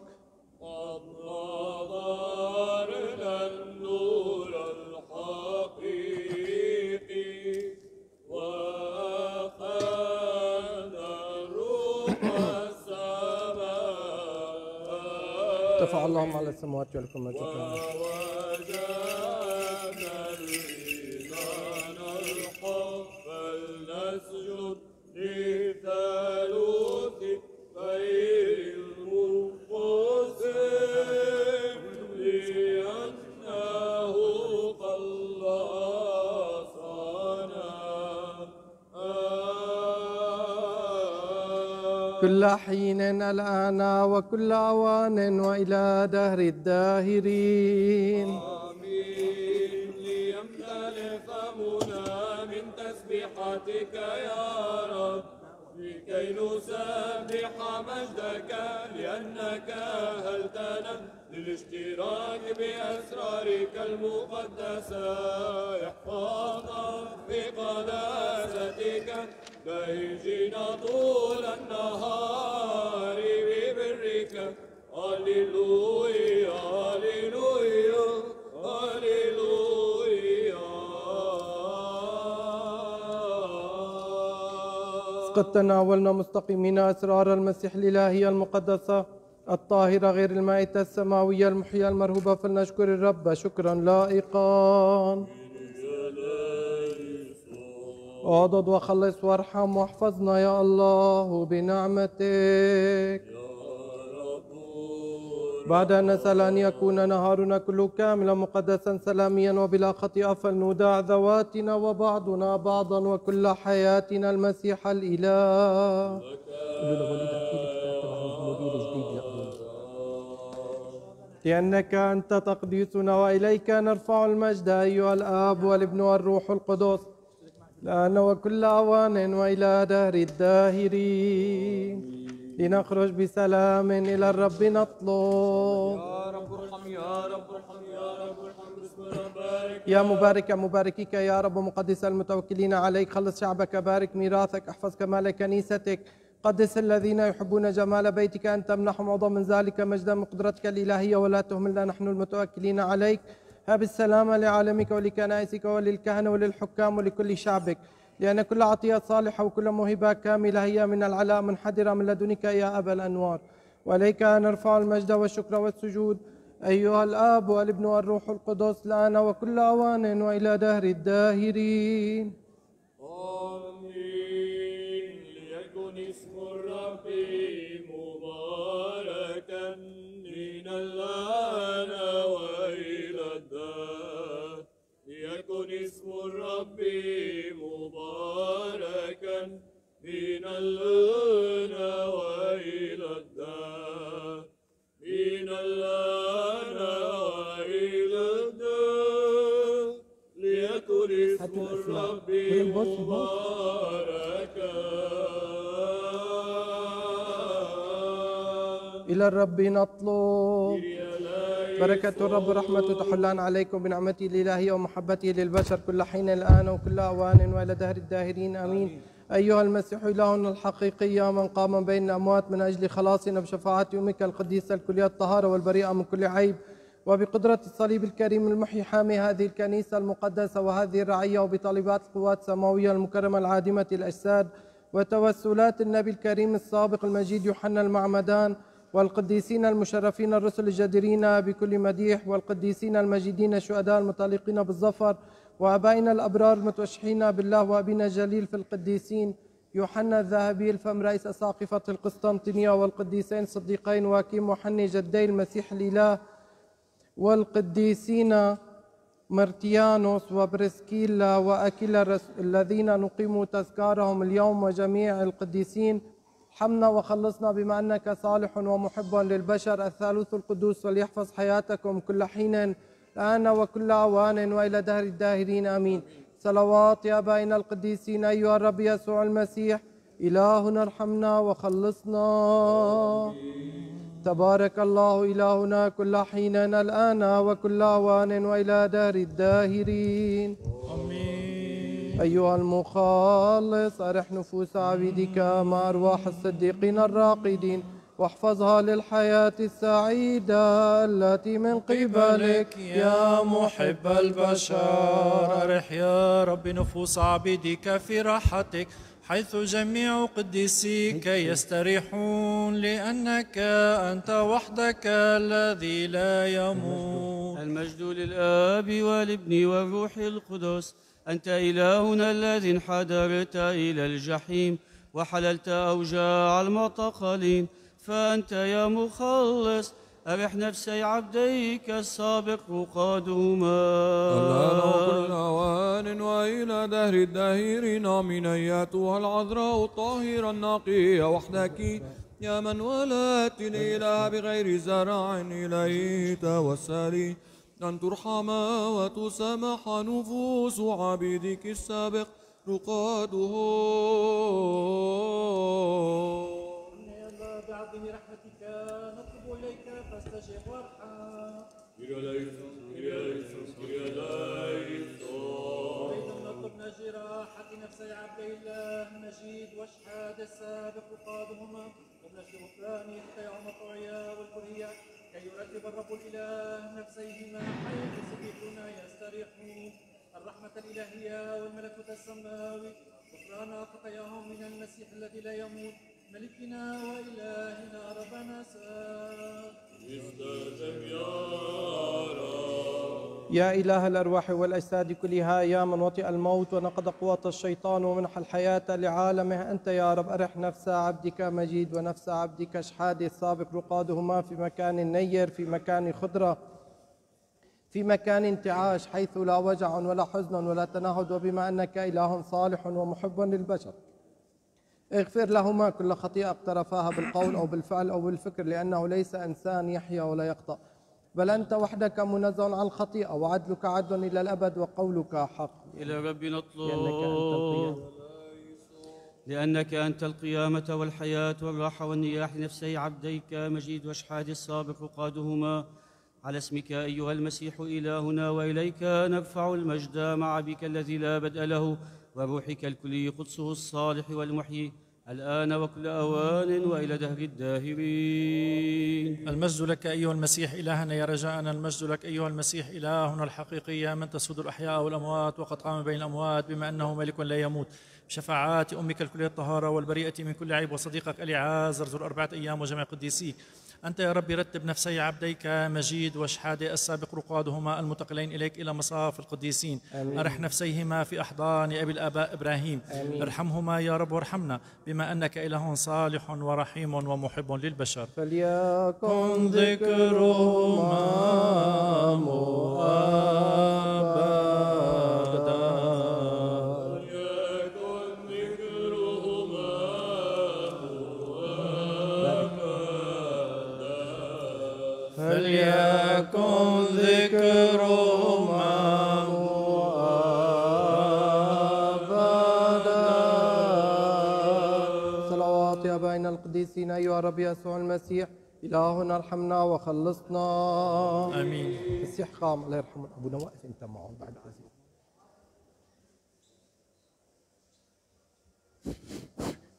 ارتفع اللهم على السماوات ولكم مجدك وكل أوان وإلى دهر الداهرين. آمين. ليمتلئ فمنا من تسبيحتك يا رب. لكي نسبح مجدك لأنك أهلتنا للاشتراك بأسرارك المقدسة. احفظنا بقداستك بهجنا هللويا قد تناولنا مستقيمين أسرار المسيح الإلهية المقدسة الطاهرة غير المائتة السماوية المحياة المرهوبة فلنشكر الرب شكرا لائقا. اعضد وخلص وارحم واحفظنا يا الله بنعمتك. بعد أن نسأل أن يكون نهارنا كله كاملا مقدسا سلاميا وبلا خطيئة فلنودع ذواتنا وبعضنا بعضا وكل حياتنا المسيح الإله. لأنك أنت تقديسنا وإليك نرفع المجد أيها الآب والابن والروح القدس. الآن وكل أوان وإلى دهر الداهرين. لنخرج بسلام إلى الرب نطلب. يا رب ارحم يا رب ارحم يا رب ارحم ربك يا مبارك مباركيك يا رب مقدس المتوكلين عليك. خلص شعبك بارك ميراثك احفظ كمال كنيستك. قدس الذين يحبون جمال بيتك. أن تمنحهم عضو من ذلك مجدا من قدرتك الإلهية ولا تهملنا نحن المتوكلين عليك. هب السلام لعالمك ولكنائسك وللكهنة وللحكام ولكل شعبك. لأن كل عطية صالحة وكل موهبة كاملة هي من العلاء منحدرة من لدنك يا أبا الأنوار. وإليك نرفع المجد والشكر والسجود. أيها الآب والابن والروح القدس الآن وكل أوان وإلى دهر الداهرين. آمين. ليكن اسم الرب مباركا من الآن ليكن اسم الرب مباركا من الآن وإلى الدهر من الآن وإلى الدهر ليكن اسم الرب مباركا. إلى الرب نطلب. بركة الرب رحمته تحلان عليكم بنعمته الإلهية ومحبته للبشر كل حين الآن وكل أوان وإلى دهر الداهرين آمين. أيها المسيح إلهنا الحقيقي من قام بين الأموات من أجل خلاصنا بشفاعة أمك القديسة الكلية الطهارة والبريئة من كل عيب. وبقدرة الصليب الكريم المحيي حامي هذه الكنيسة المقدسة وهذه الرعية وبطالبات القوات السماوية المكرمة العادمة الأجساد وتوسلات النبي الكريم السابق المجيد يوحنا المعمدان والقديسين المشرفين الرسل الجديرين بكل مديح والقديسين المجيدين الشهداء المتالقين بالظفر وآبائنا الأبرار المتوشحين بالله وأبينا الجليل في القديسين يوحنا الذهبي الفم رئيس اساقفه القسطنطينية والقديسين الصديقين واكيم وحني جدي المسيح الإله والقديسين مرتيانوس وبرسكيلا وأكيلا الذين نقيم تذكارهم اليوم وجميع القديسين حمنا وخلصنا بما أنك صالح ومحب للبشر. الثالوث القدوس وليحفظ حياتكم كل حين الآن وكل أوان وإلى دهر الداهرين. آمين. صلوات يا أبائنا القديسين أيها الرب يسوع المسيح إلهنا ارحمنا وخلصنا. تبارك الله إلهنا كل حين الآن وكل أوان وإلى دار الداهرين. أيها المخلص أرح نفوس عبيدك مع أرواح الصديقين الراقدين واحفظها للحياة السعيدة التي من قبلك يا محب البشر. أرح يا رب نفوس عبيدك في راحتك حيث جميع قديسيك يستريحون لأنك أنت وحدك الذي لا يموت. المجد للآب والابن والروح القدس. أنت إلهنا الذي انحدرت إلى الجحيم وحللت أوجاع المعتقلين فأنت يا مخلص أرح نفسي عبديك السابق رقادهما ألآن وكل أوان وإلى دهر الداهرين آمين أياتها العذراء الطاهرة النقية وحدك. يا من ولدت الإله بغير زرع إليه توسلي. أن ترحم وتسامح نفوس عبيدك السابق رقاده. بعظم رحمتك نطلب إليك فاستجب وارحم أيضا نطلب نجرة حق نفسي عبد الله المجيد واشحاد السابق رقادهما وبنشر غفران الخيام الطوعية والكرية كي يرتب الرب الإله نفسيهما حيث صديقون يستريحون الرحمة الإلهية والملكوت السماوي. غفران خطاياهم من المسيح الذي لا يموت. ملكنا وإلهنا ربنا يا رب يا إله الأرواح والأجساد كلها يا من وطئ الموت ونقض قوة الشيطان ومنح الحياة لعالمه. أنت يا رب أرح نفس عبدك مجيد ونفس عبدك شحاد السابق رقادهما في مكان نير في مكان خضرة في مكان انتعاش حيث لا وجع ولا حزن ولا تنهد وبما أنك إله صالح ومحب للبشر. اغفر لهما كل خطيئة اقترفاها بالقول أو بالفعل أو بالفكر لأنه ليس إنسان يحيا ولا يخطأ. بل أنت وحدك منزه عن الخطيئة وعدلك عدل إلى الأبد وقولك حق. إلى رب لأنك أنت نطلب لأنك أنت القيامة والحياة والراحة والنياح لنفسي عبديك مجيد وأشحاد السابق رقادهما على اسمك أيها المسيح إلهنا وإليك نرفع المجد مع بك الذي لا بدء له وروحك الكلي قدسه الصالح والمحيي. الآن وكل أوان وإلى دهر الداهرين. المجد لك أيها المسيح إلهنا يا رجاءنا المجد لك أيها المسيح إلهنا الحقيقي يا من تسود الأحياء والأموات وقد قام بين الأموات بما أنه ملك لا يموت. بشفاعات أمك الكلية الطهارة والبريئة من كل عيب وصديقك أليعازر ذو الأربعة أيام وجميع قديسيك أنت يا رب رتب نفسي عبديك مجيد وشحادة السابق رقادهما المتقلين إليك إلى مصاف القديسين آمين. أرح نفسيهما في أحضان أبي الآباء إبراهيم آمين. ارحمهما يا رب وارحمنا بما أنك إله صالح ورحيم ومحب للبشر فليكن ذكرهما مؤبدا صلوات أبائنا القديسين أيها الرب يسوع المسيح إلهنا ارحمنا وخلصنا. آمين. المسيح قام الله يرحمه. أبونا واقف أنت معهم بعد عزيز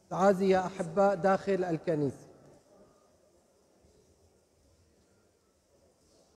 تعازي يا أحباء داخل الكنيسة.